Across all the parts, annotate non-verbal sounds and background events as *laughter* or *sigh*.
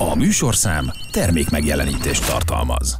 A műsorszám termék megjelenítést tartalmaz.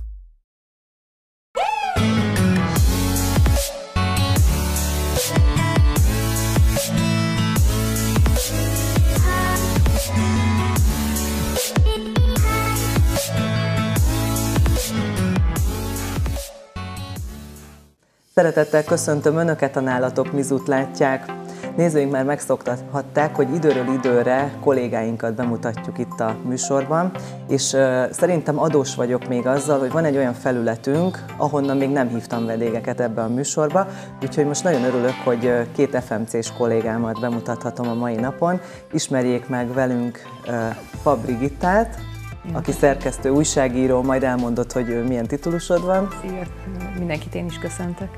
Szeretettel köszöntöm Önöket, a nálatok mizut látják. Nézőink már megszoktathatták, hogy időről időre kollégáinkat bemutatjuk itt a műsorban, és szerintem adós vagyok még azzal, hogy van egy olyan felületünk, ahonnan még nem hívtam vendégeket ebbe a műsorba, úgyhogy most nagyon örülök, hogy két FMC-s kollégámat bemutathatom a mai napon. Ismerjék meg velünk uh, Pab Brigittát, aki szerkesztő, újságíró, majd elmondott, hogy milyen titulusod van. Szia, mindenkit én is köszöntök.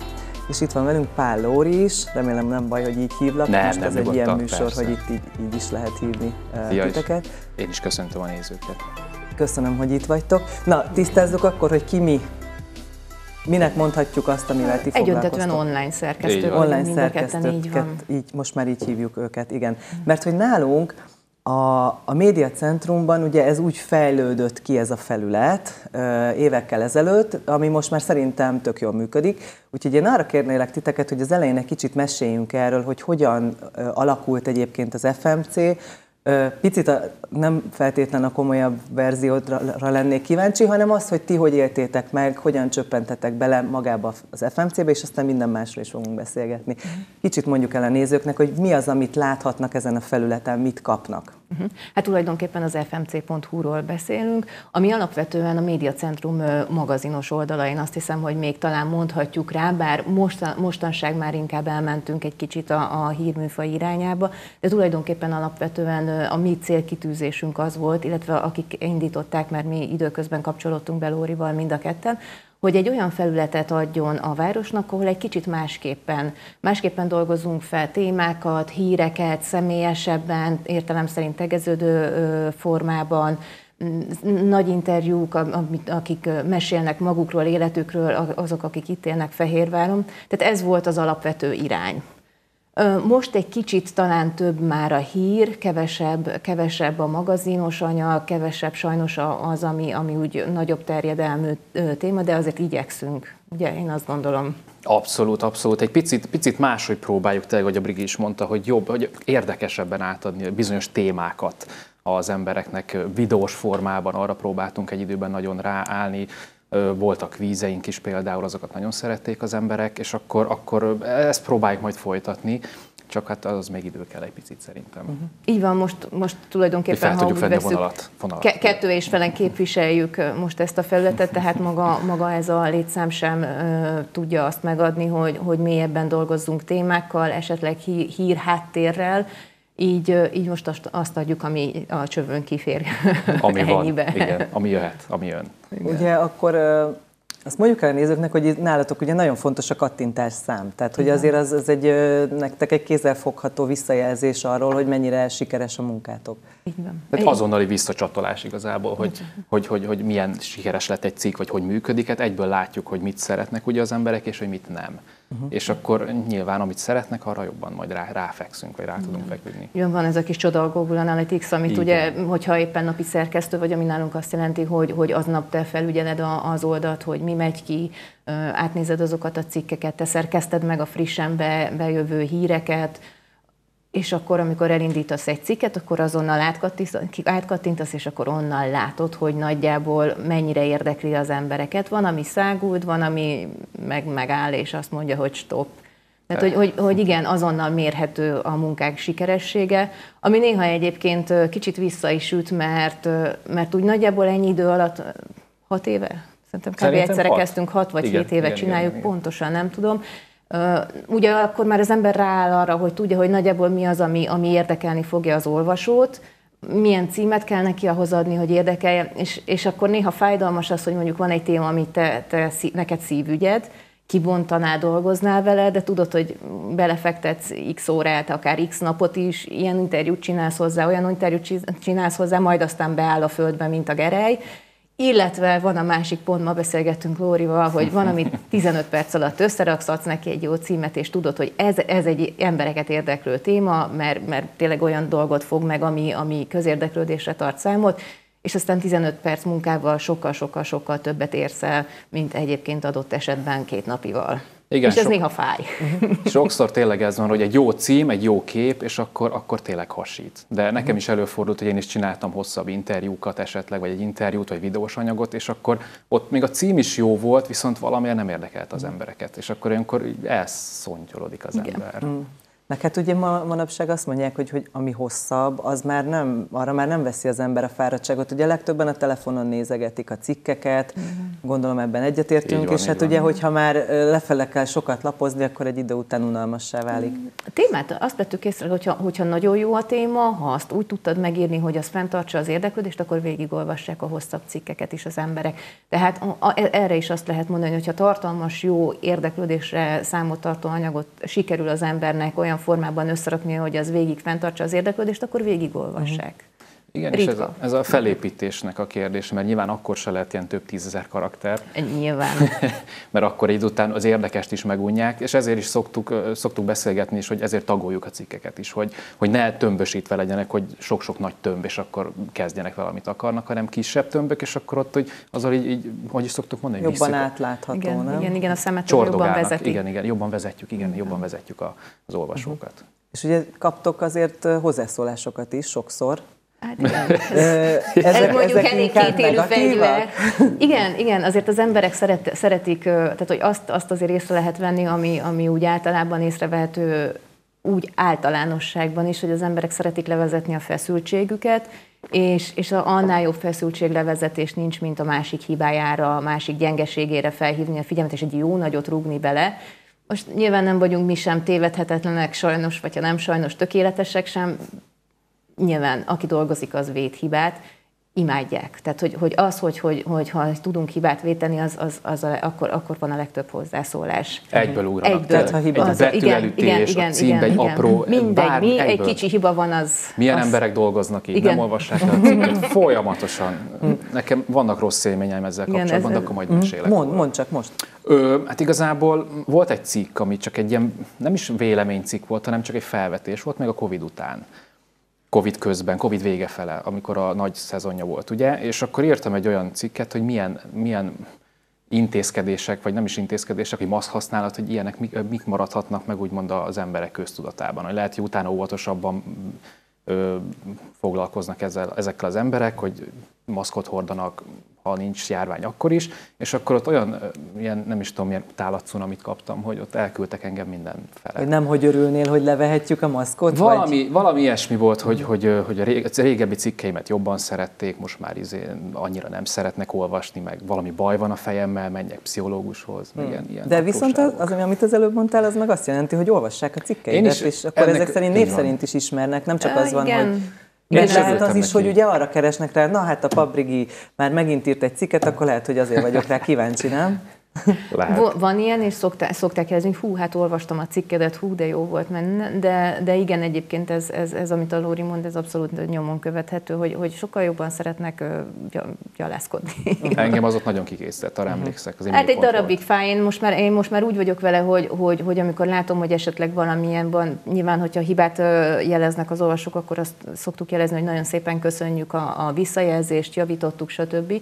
És itt van velünk Pál Lóri is, remélem nem baj, hogy így hívlak. Nem, Most nem, ez egy ilyen műsor, persze. hogy itt így, így is lehet hívni Ja, és titeket. Én is köszöntöm a nézőket. Köszönöm, hogy itt vagytok. Na, tisztázzuk akkor, hogy ki mi. Minek mondhatjuk azt, amivel ti Egyöntetően online szerkesztő online ketten, így van. így, most már így hívjuk őket, igen. Mert hogy nálunk a, a médiacentrumban ugye ez úgy fejlődött ki ez a felület évekkel ezelőtt, ami most már szerintem tök jól működik. Úgyhogy én arra kérnélek titeket, hogy az elején egy kicsit meséljünk erről, hogy hogyan alakult egyébként az FMC, Picit a, nem feltétlen a komolyabb verziódra lennék kíváncsi, hanem az, hogy ti hogy éltétek meg, hogyan csöppentetek bele magába az FMC-be, és aztán minden másról is fogunk beszélgetni. Kicsit mondjuk el a nézőknek, hogy mi az, amit láthatnak ezen a felületen, mit kapnak. Uh-huh. Hát tulajdonképpen az fmc.hu-ról beszélünk, ami alapvetően a Médiacentrum magazinos oldala. Én azt hiszem, hogy még talán mondhatjuk rá, bár mostan, mostanság már inkább elmentünk egy kicsit a, a hírműfaj irányába, de tulajdonképpen alapvetően a mi célkitűzésünk az volt, illetve akik indították, mert mi időközben kapcsolódtunk be Lórival mind a ketten, hogy egy olyan felületet adjon a városnak, ahol egy kicsit másképpen, másképpen dolgozunk fel témákat, híreket, személyesebben, értelem szerint tegeződő formában, Mm, nagy interjúk, akik mesélnek magukról, életükről, azok, akik itt élnek Fehérváron. Tehát ez volt az alapvető irány. Most egy kicsit talán több már a hír, kevesebb, kevesebb a magazinos anyag, kevesebb sajnos az, ami, ami úgy nagyobb terjedelmű téma, de azért igyekszünk. Ugye én azt gondolom. Abszolút, abszolút. Egy picit, picit máshogy próbáljuk tényleg, hogy a Brigi is mondta, hogy jobb, hogy érdekesebben átadni bizonyos témákat az embereknek videós formában. Arra próbáltunk egy időben nagyon ráállni. Voltak vízeink is például, azokat nagyon szerették az emberek, és akkor, akkor ezt próbáljuk majd folytatni, csak hát az még idő kell egy picit szerintem. Uh-huh. Így van, most, most tulajdonképpen, ha úgy veszük, vonalat. vonalat. Ke- kettő és felen képviseljük most ezt a felületet, tehát maga, maga ez a létszám sem ö, tudja azt megadni, hogy, hogy mélyebben dolgozzunk témákkal, esetleg hí, hír háttérrel, így, így most azt, azt adjuk, ami a csövön kifér Ami van, ennyibe. igen, *laughs* ami jöhet, ami jön. Ugye akkor azt mondjuk el a nézőknek, hogy nálatok ugye nagyon fontos a kattintás szám. Tehát, hogy azért az, az egy, nektek egy kézzelfogható visszajelzés arról, hogy mennyire sikeres a munkátok. Így van. Tehát azonnali visszacsatolás igazából, hogy, hogy, hogy, hogy milyen sikeres lett egy cikk, vagy hogy működik, hát egyből látjuk, hogy mit szeretnek ugye az emberek, és hogy mit nem. Uh-huh. És akkor nyilván, amit szeretnek, arra jobban majd rá, ráfekszünk, vagy rá tudunk feküdni. Jön van ez a kis csoda a Google Analytics, amit Igen. ugye, hogyha éppen napi szerkesztő vagy, ami nálunk azt jelenti, hogy, hogy aznap te felügyeled a, az oldalt, hogy mi megy ki, átnézed azokat a cikkeket, te szerkeszted meg a frissen be, bejövő híreket, és akkor, amikor elindítasz egy cikket, akkor azonnal átkattintasz, és akkor onnan látod, hogy nagyjából mennyire érdekli az embereket. Van, ami szágult, van, ami meg, megáll, és azt mondja, hogy stop. Tehát, hogy, hogy, hogy igen, azonnal mérhető a munkák sikeressége, ami néha egyébként kicsit vissza is üt, mert, mert úgy nagyjából ennyi idő alatt, hat éve? Szerintem kb. Szerintem egyszerre hat. kezdtünk, hat vagy Igen, hét éve igen, igen, csináljuk, igen. pontosan nem tudom. Ugye akkor már az ember rááll arra, hogy tudja, hogy nagyjából mi az, ami, ami érdekelni fogja az olvasót, milyen címet kell neki ahhoz adni, hogy érdekelje, és, és akkor néha fájdalmas az, hogy mondjuk van egy téma, amit te, te, neked szívügyed, kibontanál, dolgoznál vele, de tudod, hogy belefektetsz x órát, akár x napot is, ilyen interjút csinálsz hozzá, olyan interjút csi- csinálsz hozzá, majd aztán beáll a földbe, mint a gerej, illetve van a másik pont, ma beszélgettünk Lórival, hogy van, amit 15 perc alatt összeraksz, neki egy jó címet, és tudod, hogy ez, ez egy embereket érdeklő téma, mert, mert tényleg olyan dolgot fog meg, ami, ami közérdeklődésre tart számot, és aztán 15 perc munkával sokkal-sokkal-sokkal többet érsz el, mint egyébként adott esetben két napival. Igen, és ez sok, néha fáj. *laughs* Sokszor tényleg ez van, hogy egy jó cím, egy jó kép, és akkor, akkor tényleg hasít. De nekem is előfordult, hogy én is csináltam hosszabb interjúkat esetleg, vagy egy interjút, vagy videós anyagot, és akkor ott még a cím is jó volt, viszont valamiért nem érdekelt az embereket, és akkor olyankor elszontyolodik az Igen. ember. Meg hát ugye ma, manapság azt mondják, hogy, hogy ami hosszabb, az már nem, arra már nem veszi az ember a fáradtságot. Ugye legtöbben a telefonon nézegetik a cikkeket, uh-huh. gondolom ebben egyetértünk, van, és hát van. ugye, hogyha már lefele kell sokat lapozni, akkor egy idő után unalmassá válik. A témát azt vettük észre, hogyha, hogyha nagyon jó a téma, ha azt úgy tudtad megírni, hogy az fenntartsa az érdeklődést, akkor végigolvassák a hosszabb cikkeket is az emberek. Tehát a, a, erre is azt lehet mondani, hogyha tartalmas, jó érdeklődésre számot tartó anyagot sikerül az embernek olyan formában összerakni, hogy az végig fenntartsa az érdeklődést, akkor végigolvassák. Uh-huh. Igen, Ritka. és ez a, ez a felépítésnek a kérdés, mert nyilván akkor se lehet ilyen több tízezer karakter. Nyilván. *laughs* mert akkor egy után az érdekest is megunják, és ezért is szoktuk, szoktuk beszélgetni is, hogy ezért tagoljuk a cikkeket is, hogy, hogy ne tömbösítve legyenek, hogy sok-sok nagy tömb, és akkor kezdjenek valamit akarnak, hanem kisebb tömbök, és akkor ott, hogy azzal így, így hogy is szoktuk mondani? Jobban visszük, átlátható, igen, nem? Igen, igen, a szemet jobban vezeti. Igen, igen, jobban vezetjük, igen, jobban vezetjük a, az olvasókat. Uh-huh. És ugye kaptok azért hozzászólásokat is sokszor, Hát igen. *laughs* Ez, ezek, mondjuk ezek elég kétélű fegyver. Igen, igen, azért az emberek szeret, szeretik, tehát hogy azt, azt azért észre lehet venni, ami, ami úgy általában észrevehető úgy általánosságban is, hogy az emberek szeretik levezetni a feszültségüket, és, és annál jobb feszültséglevezetés nincs, mint a másik hibájára, a másik gyengeségére felhívni a figyelmet, és egy jó nagyot rúgni bele. Most nyilván nem vagyunk mi sem tévedhetetlenek, sajnos, vagy ha nem sajnos, tökéletesek sem, nyilván aki dolgozik, az véd hibát, imádják. Tehát, hogy, hogy az, hogy, hogy, hogy ha tudunk hibát véteni, az, az, az a, akkor, akkor van a legtöbb hozzászólás. Egyből ugranak. Egyből, ha hiba. Egy betűelütés, igen, igen, a címbe igen, egy apró... Mindegy, bár, mi, egy kicsi hiba van, az... Milyen az... emberek dolgoznak így, igen. nem olvassák el a cikket folyamatosan. Nekem vannak rossz élményeim ezzel igen, kapcsolatban, ez, de akkor majd mesélek. Mond, mond csak most. Ö, hát igazából volt egy cikk, ami csak egy ilyen, nem is véleménycikk volt, hanem csak egy felvetés volt, még a Covid után Covid közben, Covid vége fele, amikor a nagy szezonja volt, ugye? És akkor írtam egy olyan cikket, hogy milyen, milyen intézkedések, vagy nem is intézkedések, hogy maszk használat, hogy ilyenek mik, mik maradhatnak meg úgymond az emberek köztudatában. Hogy lehet, hogy utána óvatosabban ö, foglalkoznak ezzel, ezekkel az emberek, hogy maszkot hordanak, ha nincs járvány akkor is, és akkor ott olyan, ilyen, nem is tudom, milyen tálatszunamit kaptam, hogy ott elküldtek engem minden fele. Hogy nem, hogy örülnél, hogy levehetjük a maszkot? Valami, vagy? valami ilyesmi volt, hogy, hogy, hogy a régebbi cikkeimet jobban szerették, most már izé annyira nem szeretnek olvasni, meg valami baj van a fejemmel, menjek pszichológushoz, hmm. ilyen, ilyen De viszont az, az, amit az előbb mondtál, az meg azt jelenti, hogy olvassák a cikkeidet, és akkor ennek, ezek szerint név szerint is ismernek, nem csak az van, igen. hogy mert lehet az is, hogy ugye arra keresnek rá, na hát a Pabrigi már megint írt egy cikket, akkor lehet, hogy azért vagyok rá kíváncsi, nem? *laughs* Lehet. Van ilyen, és szokták, szokták jelezni, hogy hú, hát olvastam a cikkedet, hú, de jó volt, mert de, de igen, egyébként ez, ez, ez, amit a Lóri mond, ez abszolút nyomon követhető, hogy, hogy sokkal jobban szeretnek gyalászkodni. *laughs* Engem az ott nagyon kikészített, arra mhm. emlékszek. Az hát egy darabig fáj, én most, már, én most már úgy vagyok vele, hogy, hogy, hogy amikor látom, hogy esetleg valamilyen van, nyilván, hogyha hibát jeleznek az olvasók, akkor azt szoktuk jelezni, hogy nagyon szépen köszönjük a, a visszajelzést, javítottuk, stb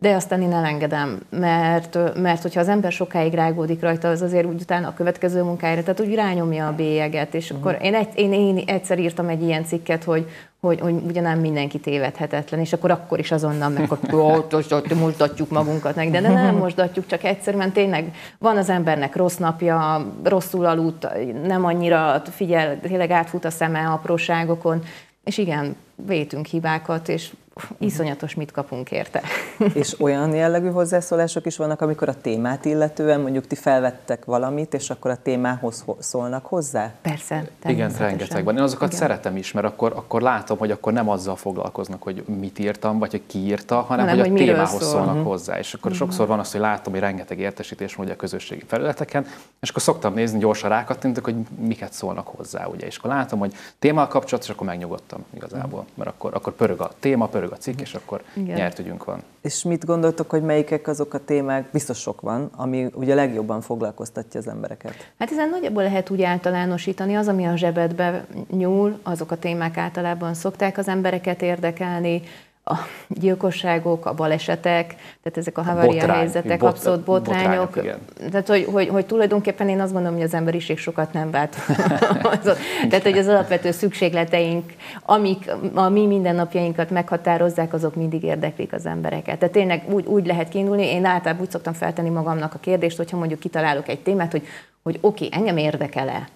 de aztán én elengedem, mert, mert hogyha az ember sokáig rágódik rajta, az azért úgy utána a következő munkájára, tehát úgy rányomja a bélyeget, és akkor én, egy, én, én egyszer írtam egy ilyen cikket, hogy, hogy, hogy ugye nem mindenki tévedhetetlen, és akkor akkor is azonnal meg, hogy *laughs* mutatjuk magunkat meg, de, de nem mosdatjuk, csak egyszerűen tényleg van az embernek rossz napja, rosszul aludt, nem annyira figyel, tényleg átfut a szeme apróságokon, és igen, vétünk hibákat, és iszonyatos mit kapunk érte. *laughs* És olyan jellegű hozzászólások is vannak, amikor a témát illetően mondjuk ti felvettek valamit, és akkor a témához szólnak hozzá? Persze. Igen, rengeteg van. Én azokat Igen. szeretem is, mert akkor, akkor látom, hogy akkor nem azzal foglalkoznak, hogy mit írtam, vagy hogy ki írta, hanem, hanem hogy, hogy a témához szól. szólnak uh-huh. hozzá. És akkor uh-huh. sokszor van az, hogy látom, hogy rengeteg értesítés van a közösségi felületeken, és akkor szoktam nézni, gyorsan rákattintok, hogy miket szólnak hozzá. Ugye? És akkor látom, hogy témával kapcsolatos, és akkor megnyugodtam igazából, mert akkor, akkor pörög a téma, pörög a cikk, és akkor Igen. nyertügyünk van. És mit gondoltok, hogy melyikek azok a témák, biztos sok van, ami ugye legjobban foglalkoztatja az embereket? Hát ezen nagyjából lehet úgy általánosítani, az, ami a zsebedbe nyúl, azok a témák általában szokták az embereket érdekelni, a gyilkosságok, a balesetek, tehát ezek a Botrány, helyzetek, bot, abszolút botrányok. botrányok tehát, hogy, hogy, hogy tulajdonképpen én azt gondolom, hogy az emberiség sokat nem vált. *laughs* tehát, hogy az alapvető szükségleteink, amik a mi mindennapjainkat meghatározzák, azok mindig érdeklik az embereket. Tehát tényleg úgy, úgy lehet kiindulni, én általában úgy szoktam feltenni magamnak a kérdést, hogyha mondjuk kitalálok egy témát, hogy, hogy oké, okay, engem érdekel-e?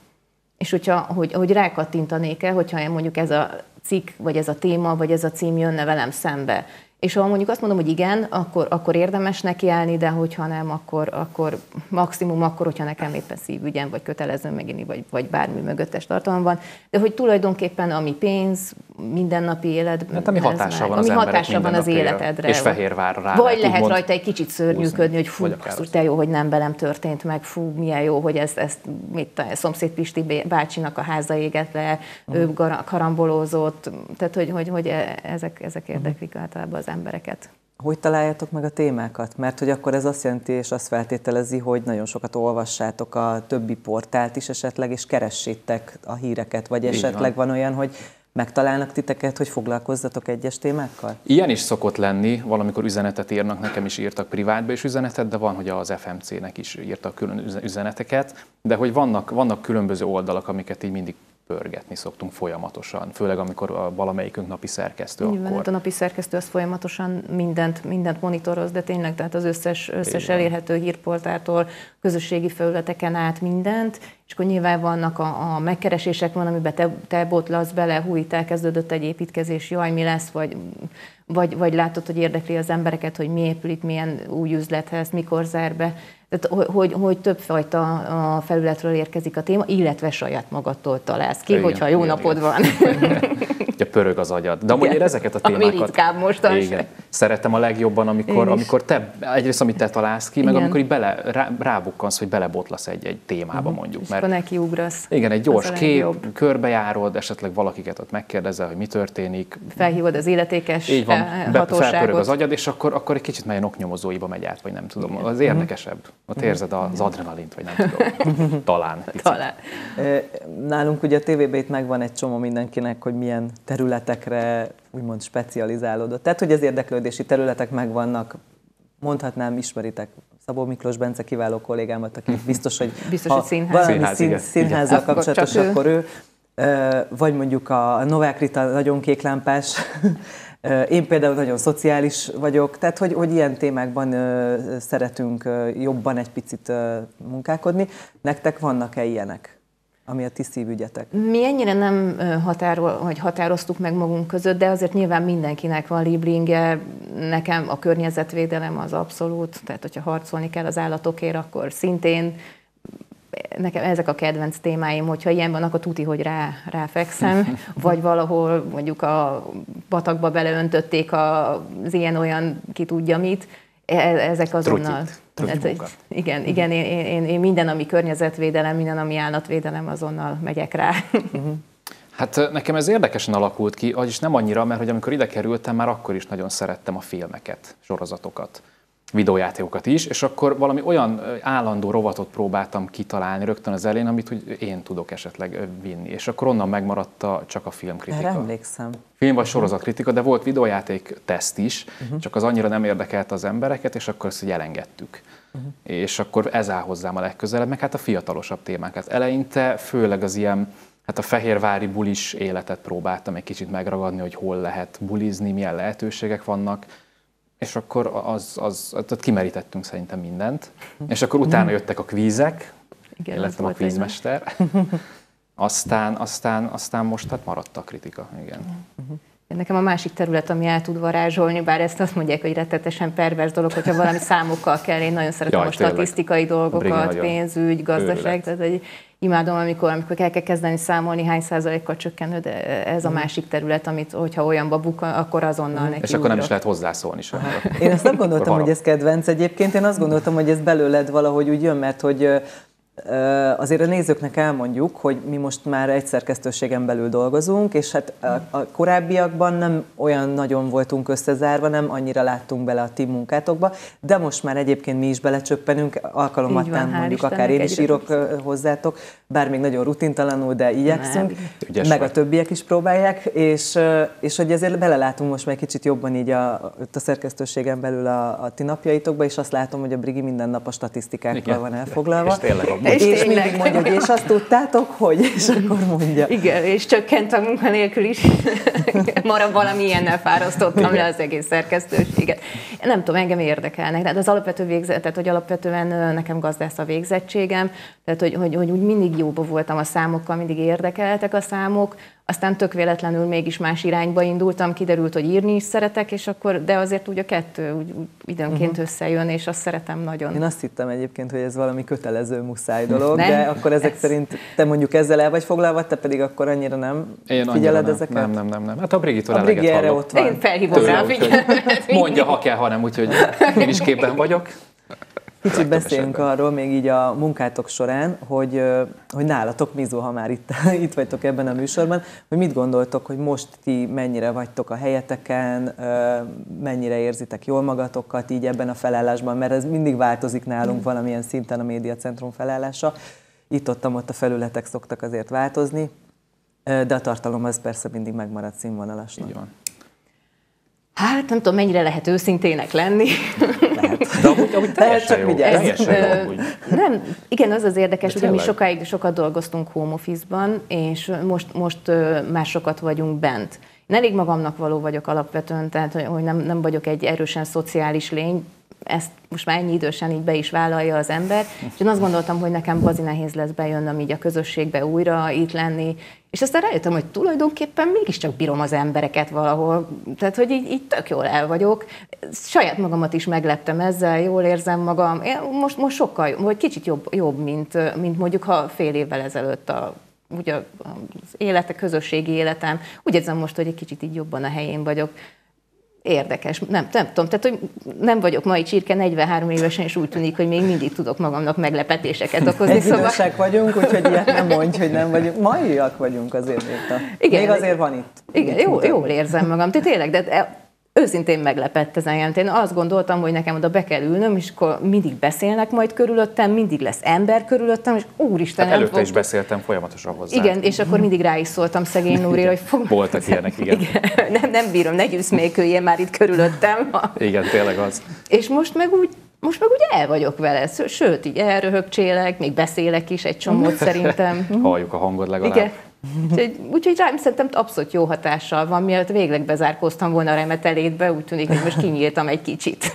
És hogyha, hogy, hogy rákattintanék el, hogyha mondjuk ez a cikk, vagy ez a téma, vagy ez a cím jönne velem szembe. És ha mondjuk azt mondom, hogy igen, akkor, akkor érdemes nekiállni, de hogyha nem, akkor, akkor maximum akkor, hogyha nekem éppen szívügyem, vagy kötelező megint, vagy, vagy bármi mögöttes tartalom van. De hogy tulajdonképpen ami pénz, mindennapi élet. Hát, ami hatása van az ami hatása van az életedre. És Fehérvár rá. Vagy lehet mond, rajta egy kicsit szörnyűködni, hogy fú, basszus, de jó, hogy nem velem történt meg, fú, milyen jó, hogy ezt, ezt mit a szomszéd Pisti bácsinak a háza éget le, uh-huh. ő karambolózott, tehát hogy, hogy, hogy e- ezek, ezek érdeklik uh-huh. általában az embereket. Hogy találjátok meg a témákat? Mert hogy akkor ez azt jelenti, és azt feltételezi, hogy nagyon sokat olvassátok a többi portált is esetleg, és keressétek a híreket, vagy esetleg van. van olyan, hogy megtalálnak titeket, hogy foglalkozzatok egyes témákkal? Ilyen is szokott lenni, valamikor üzenetet írnak, nekem is írtak privátba is üzenetet, de van, hogy az FMC-nek is írtak külön üzeneteket, de hogy vannak, vannak különböző oldalak, amiket így mindig pörgetni szoktunk folyamatosan, főleg amikor a valamelyikünk napi szerkesztő. Nyilván, akkor... Hát a napi szerkesztő az folyamatosan mindent, mindent monitoroz, de tényleg tehát az összes, összes elérhető hírportától, közösségi felületeken át mindent, és akkor nyilván vannak a, a megkeresések, van, amiben te, te botlasz bele, hú, itt elkezdődött egy építkezés, jaj, mi lesz, vagy, vagy, vagy látod, hogy érdekli az embereket, hogy mi épül itt, milyen új üzlethez, mikor zár be. Tehát, hogy, hogy többfajta a felületről érkezik a téma, illetve saját magadtól találsz ki, igen, hogyha jó igen, napod igen. van. *laughs* Ugye pörög az agyad. De amúgy én ezeket a témákat... Ami ritkább Igen. Szeretem a legjobban, amikor, amikor te, egyrészt amit te találsz ki, igen. meg amikor így bele, rá, rábukkansz, hogy belebotlasz egy, egy témába uh-huh. mondjuk. És mert, akkor neki ugrasz. Igen, egy gyors kép, körbejárod, esetleg valakiket ott megkérdezel, hogy mi történik. Felhívod az illetékes így. Felpörög az agyad, és akkor, akkor egy kicsit melyen oknyomozóiba megy át, vagy nem tudom. Az érdekesebb. Ott érzed az adrenalint, vagy nem tudom. *laughs* Talán. Talán. Nálunk ugye a tévében itt megvan egy csomó mindenkinek, hogy milyen területekre úgymond specializálódott. Tehát, hogy az érdeklődési területek megvannak, mondhatnám, ismeritek Szabó Miklós Bence kiváló kollégámat, aki *laughs* biztos, hogy, biztos, ha hogy színház. valami színház, szín, színházzal kapcsolatos, akkor ő. Vagy mondjuk a Novák Rita nagyon kéklámpás, én például nagyon szociális vagyok, tehát hogy, hogy ilyen témákban szeretünk jobban egy picit munkálkodni. Nektek vannak-e ilyenek? ami a ti szívügyetek? Mi ennyire nem határol, hogy határoztuk meg magunk között, de azért nyilván mindenkinek van liblinge, nekem a környezetvédelem az abszolút, tehát hogyha harcolni kell az állatokért, akkor szintén nekem ezek a kedvenc témáim, hogyha ilyen van, akkor tuti, hogy rá, ráfekszem, *laughs* vagy valahol mondjuk a patakba beleöntötték az ilyen-olyan ki tudja mit, e, ezek azonnal. Trutyit. Hát, igen, igen én, én, én minden, ami környezetvédelem, minden, ami állatvédelem, azonnal megyek rá. Uh-huh. *laughs* Hát nekem ez érdekesen alakult ki, vagyis nem annyira, mert hogy amikor ide kerültem, már akkor is nagyon szerettem a filmeket, sorozatokat videójátékokat is, és akkor valami olyan állandó rovatot próbáltam kitalálni rögtön az elén, amit hogy én tudok esetleg vinni. És akkor onnan megmaradt csak a filmkritika. Erre emlékszem. Film vagy sorozatkritika, de volt videójáték teszt is, uh-huh. csak az annyira nem érdekelte az embereket, és akkor ezt így elengedtük. Uh-huh. És akkor ez áll hozzám a legközelebb, meg hát a fiatalosabb témákat. Eleinte főleg az ilyen hát a fehérvári bulis életet próbáltam egy kicsit megragadni, hogy hol lehet bulizni, milyen lehetőségek vannak és akkor az, az, tehát kimerítettünk szerintem mindent, és akkor utána jöttek a kvízek, Igen, én lettem a kvízmester, *laughs* aztán, aztán, aztán most hát maradt a kritika, igen. Nekem a másik terület, ami el tud varázsolni, bár ezt azt mondják, hogy rettetesen pervers dolog, hogyha valami számokkal kell, én nagyon szeretem Jaj, a statisztikai tényleg. dolgokat, pénzügy, gazdaság, tehát egy imádom, amikor, amikor el kell kezdeni számolni, hány százalékkal csökkenő, de ez a mhm. másik terület, amit, hogyha olyanba buk, akkor azonnal neki És akkor nem is lehet hozzászólni sem. Én ezt nem gondoltam, hogy ez kedvenc egyébként, én azt gondoltam, hogy ez belőled valahogy úgy jön, mert hogy Azért a nézőknek elmondjuk, hogy mi most már egy szerkesztőségen belül dolgozunk, és hát a korábbiakban nem olyan nagyon voltunk összezárva, nem annyira láttunk bele a ti munkátokba, de most már egyébként mi is belecsöppenünk, alkalomattán mondjuk akár én is írok hozzátok, bár még nagyon rutintalanul, de igyekszünk, nem, meg a többiek is próbálják, és, és hogy ezért belelátunk most már kicsit jobban így a, a szerkesztőségen belül a, a ti napjaitokba, és azt látom, hogy a Brigi minden nap a statisztikákkal Igen. van elfoglalva. És tényleg a és, és mindig mondja, és azt tudtátok, hogy, és akkor mondja. Igen, és csökkent a munkanélkül is. *laughs* Mara valami ilyennel fárasztottam le az egész szerkesztőséget. Nem tudom, engem érdekelnek, de az alapvető végzet, tehát hogy alapvetően nekem gazdász a végzettségem, tehát hogy, hogy, hogy úgy mindig jóba voltam a számokkal, mindig érdekeltek a számok, aztán tök véletlenül mégis más irányba indultam, kiderült, hogy írni is szeretek, és akkor, de azért úgy a kettő úgy, úgy időnként uh-huh. összejön, és azt szeretem nagyon. Én azt hittem egyébként, hogy ez valami kötelező muszáj dolog, nem, de akkor ezek ez... szerint te mondjuk ezzel el vagy foglalva, te pedig akkor annyira nem Én figyeled nem. ezeket? Nem, nem, nem, nem. Hát a Brigitől a Brigi erre ott van. Én felhívom rá Mondja, ha kell, ha nem, úgyhogy én is képben vagyok. Kicsit beszéljünk arról még így a munkátok során, hogy, hogy nálatok, Mizu, ha már itt, *laughs* itt vagytok ebben a műsorban, hogy mit gondoltok, hogy most ti mennyire vagytok a helyeteken, mennyire érzitek jól magatokat így ebben a felállásban, mert ez mindig változik nálunk valamilyen szinten a médiacentrum felállása. Itt-ott ott a felületek szoktak azért változni, de a tartalom az persze mindig megmarad színvonalasnak. Így van. Hát nem tudom, mennyire lehet őszintének lenni. Lehet. *laughs* De amúgy, amúgy teljesen jó. Teljesen jó Nem, igen, az az érdekes, hogy mi sokáig sokat dolgoztunk home office-ban, és most, most már sokat vagyunk bent. Én elég magamnak való vagyok alapvetően, tehát hogy nem, nem vagyok egy erősen szociális lény, ezt most már ennyi idősen így be is vállalja az ember, és én azt gondoltam, hogy nekem bazi nehéz lesz bejönnöm így a közösségbe újra, itt lenni, és aztán rájöttem, hogy tulajdonképpen mégiscsak bírom az embereket valahol, tehát hogy így, így tök jól el vagyok. Saját magamat is megleptem ezzel, jól érzem magam. Én most, most sokkal jobb, vagy kicsit jobb, jobb mint, mint mondjuk ha fél évvel ezelőtt a ugye az élete, közösségi életem. Úgy érzem most, hogy egy kicsit így jobban a helyén vagyok érdekes. Nem, nem tudom, tehát hogy nem vagyok mai csirke 43 évesen, és úgy tűnik, hogy még mindig tudok magamnak meglepetéseket okozni. Egy szóval... vagyunk, úgyhogy ilyet nem mondj, hogy nem vagyunk. Maiak vagyunk azért még. Igen, még azért van itt. Igen, jó, jól érzem magam. Tehát tényleg, de őszintén meglepett ez engem. Én azt gondoltam, hogy nekem oda be kell ülnöm, és akkor mindig beszélnek majd körülöttem, mindig lesz ember körülöttem, és úristen, hát előtte fog... is beszéltem folyamatosan hozzá. Igen, és akkor mindig rá is szóltam szegény *laughs* Núri, hogy fog... Voltak ilyenek, igen. *laughs* igen. Nem, nem bírom, ne gyűsz még ilyen már itt körülöttem. *laughs* igen, tényleg az. És most meg úgy most meg ugye el vagyok vele, sőt, így elröhögcsélek, még beszélek is egy csomót szerintem. Halljuk a hangod legalább. Igen. Úgyhogy, úgyhogy rám szerintem abszolút jó hatással van, mielőtt végleg bezárkóztam volna a remetelétbe, úgy tűnik, hogy most kinyíltam egy kicsit.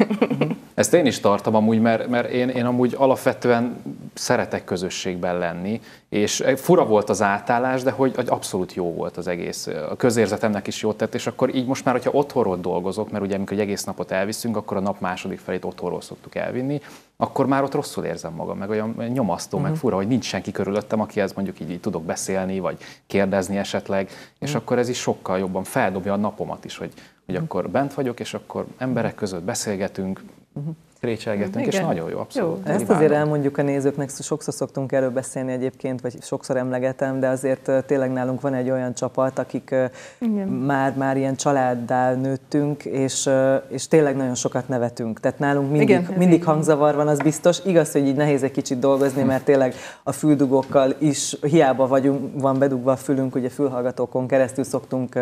Ezt én is tartom amúgy, mert, mert én, én amúgy alapvetően szeretek közösségben lenni, és fura volt az átállás, de hogy, hogy abszolút jó volt az egész. A közérzetemnek is jót tett, és akkor így most már, hogyha otthonról dolgozok, mert ugye amikor egy egész napot elviszünk, akkor a nap második felét otthonról szoktuk elvinni, akkor már ott rosszul érzem magam, meg olyan nyomasztó, uh-huh. meg mhm. fura, hogy nincs senki körülöttem, akihez mondjuk így, így tudok beszélni, vagy kérdezni esetleg, uh-huh. és akkor ez is sokkal jobban feldobja a napomat is, hogy, hogy uh-huh. akkor bent vagyok, és akkor emberek között beszélgetünk, uh-huh récselgetünk, és nagyon jó, abszolút. Jó. Ezt azért elmondjuk a nézőknek, sokszor szoktunk erről beszélni egyébként, vagy sokszor emlegetem, de azért tényleg nálunk van egy olyan csapat, akik Igen. már, már ilyen családdá nőttünk, és, és tényleg nagyon sokat nevetünk. Tehát nálunk mindig, Igen, mindig hangzavar van, az biztos. Igaz, hogy így nehéz egy kicsit dolgozni, mert tényleg a füldugókkal is hiába vagyunk, van bedugva a fülünk, ugye fülhallgatókon keresztül szoktunk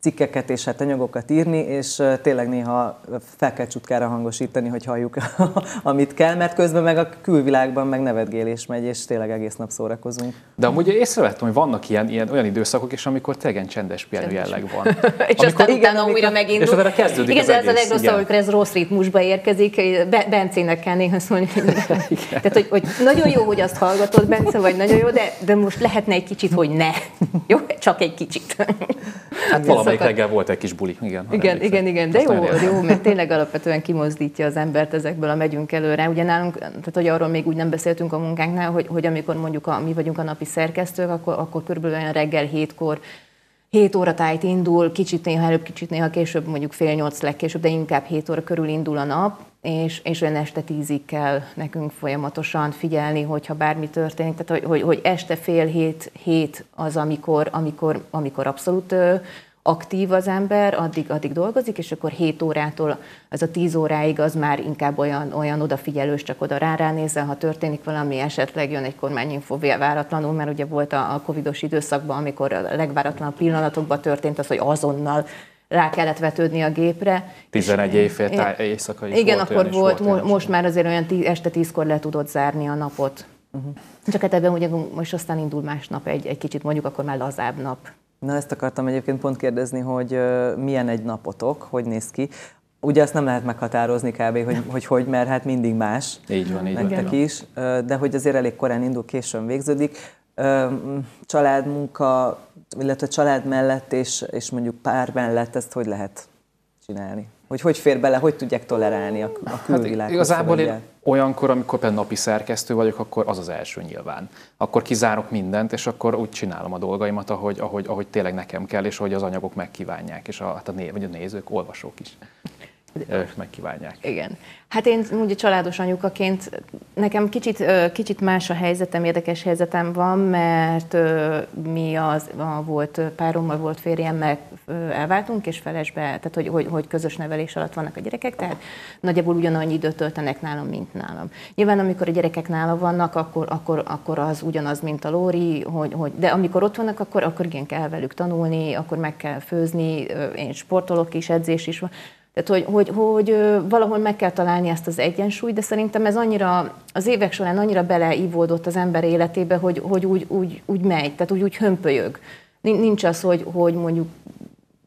cikkeket és hát anyagokat írni, és tényleg néha fel kell csutkára hangosítani, hogy halljuk, *laughs* amit kell, mert közben meg a külvilágban meg nevetgélés megy, és tényleg egész nap szórakozunk. De amúgy észrevettem, hogy vannak ilyen, ilyen olyan időszakok is, amikor tényleg csendes pihenő jelleg van. *laughs* és amikor, aztán igen, utána újra megindul. És utána kezdődik igen, az ez a legrosszabb, amikor ez rossz ritmusba érkezik, Be- Bencének kell néha szólni. *laughs* Tehát, hogy, hogy, nagyon jó, hogy azt hallgatod, Bence, vagy nagyon jó, de, de most lehetne egy kicsit, hogy ne. Jó, csak egy kicsit. Hát valamelyik reggel volt egy kis buli, igen. Igen, igen, igen, de jó, jó, mert tényleg alapvetően kimozdítja az embert ezekből a megyünk előre. Ugye nálunk, tehát hogy arról még úgy nem beszéltünk a munkánknál, hogy, hogy amikor mondjuk a, mi vagyunk a napi szerkesztők, akkor, akkor körülbelül olyan reggel hétkor 7 óra tájt indul, kicsit néha előbb, kicsit néha később, mondjuk fél nyolc legkésőbb, de inkább 7 óra körül indul a nap, és, és olyan este tízig kell nekünk folyamatosan figyelni, hogyha bármi történik, tehát hogy, hogy, hogy este fél hét, hét az, amikor, amikor, amikor abszolút aktív az ember, addig, addig dolgozik, és akkor 7 órától az a 10 óráig az már inkább olyan, olyan odafigyelős, csak oda rá ha történik valami, esetleg jön egy kormányinfo váratlanul, mert ugye volt a, a covidos időszakban, amikor a legváratlanabb pillanatokban történt az, hogy azonnal rá kellett vetődni a gépre. 11 éjfél táj, éjszaka is Igen, volt akkor volt, volt mo- most már azért olyan tí, este tízkor le tudod zárni a napot. Uh-huh. Csak hát ebben ugye most aztán indul másnap egy, egy kicsit mondjuk akkor már lazább nap. Na ezt akartam egyébként pont kérdezni, hogy milyen egy napotok, hogy néz ki. Ugye azt nem lehet meghatározni kb. hogy hogy, hogy mert hát mindig más. Így van, így Nektek van. is, de hogy azért elég korán indul, későn végződik. Családmunka, illetve család mellett és, és mondjuk pár mellett ezt hogy lehet csinálni? Hogy hogy fér bele, hogy tudják tolerálni a, a külvilághoz? Hát igazából én olyankor, amikor például napi szerkesztő vagyok, akkor az az első nyilván. Akkor kizárok mindent, és akkor úgy csinálom a dolgaimat, ahogy, ahogy, ahogy tényleg nekem kell, és ahogy az anyagok megkívánják, és a, hát a, né, vagy a nézők, olvasók is megkívánják. Igen. Hát én ugye családos anyukaként nekem kicsit, kicsit más a helyzetem, érdekes helyzetem van, mert mi az, a volt párommal, volt férjemmel elváltunk, és felesbe, tehát hogy, hogy, hogy közös nevelés alatt vannak a gyerekek, tehát nagyjából ugyanannyi időt töltenek nálam, mint nálam. Nyilván amikor a gyerekek nála vannak, akkor, akkor, akkor az ugyanaz, mint a Lóri, hogy, hogy, de amikor ott vannak, akkor, akkor igen kell velük tanulni, akkor meg kell főzni, én sportolok is, edzés is van, tehát, hogy, hogy, hogy valahol meg kell találni ezt az egyensúlyt, de szerintem ez annyira, az évek során annyira beleívódott az ember életébe, hogy, hogy úgy, úgy, úgy megy, tehát úgy, úgy hömpölyög. Nincs az, hogy, hogy mondjuk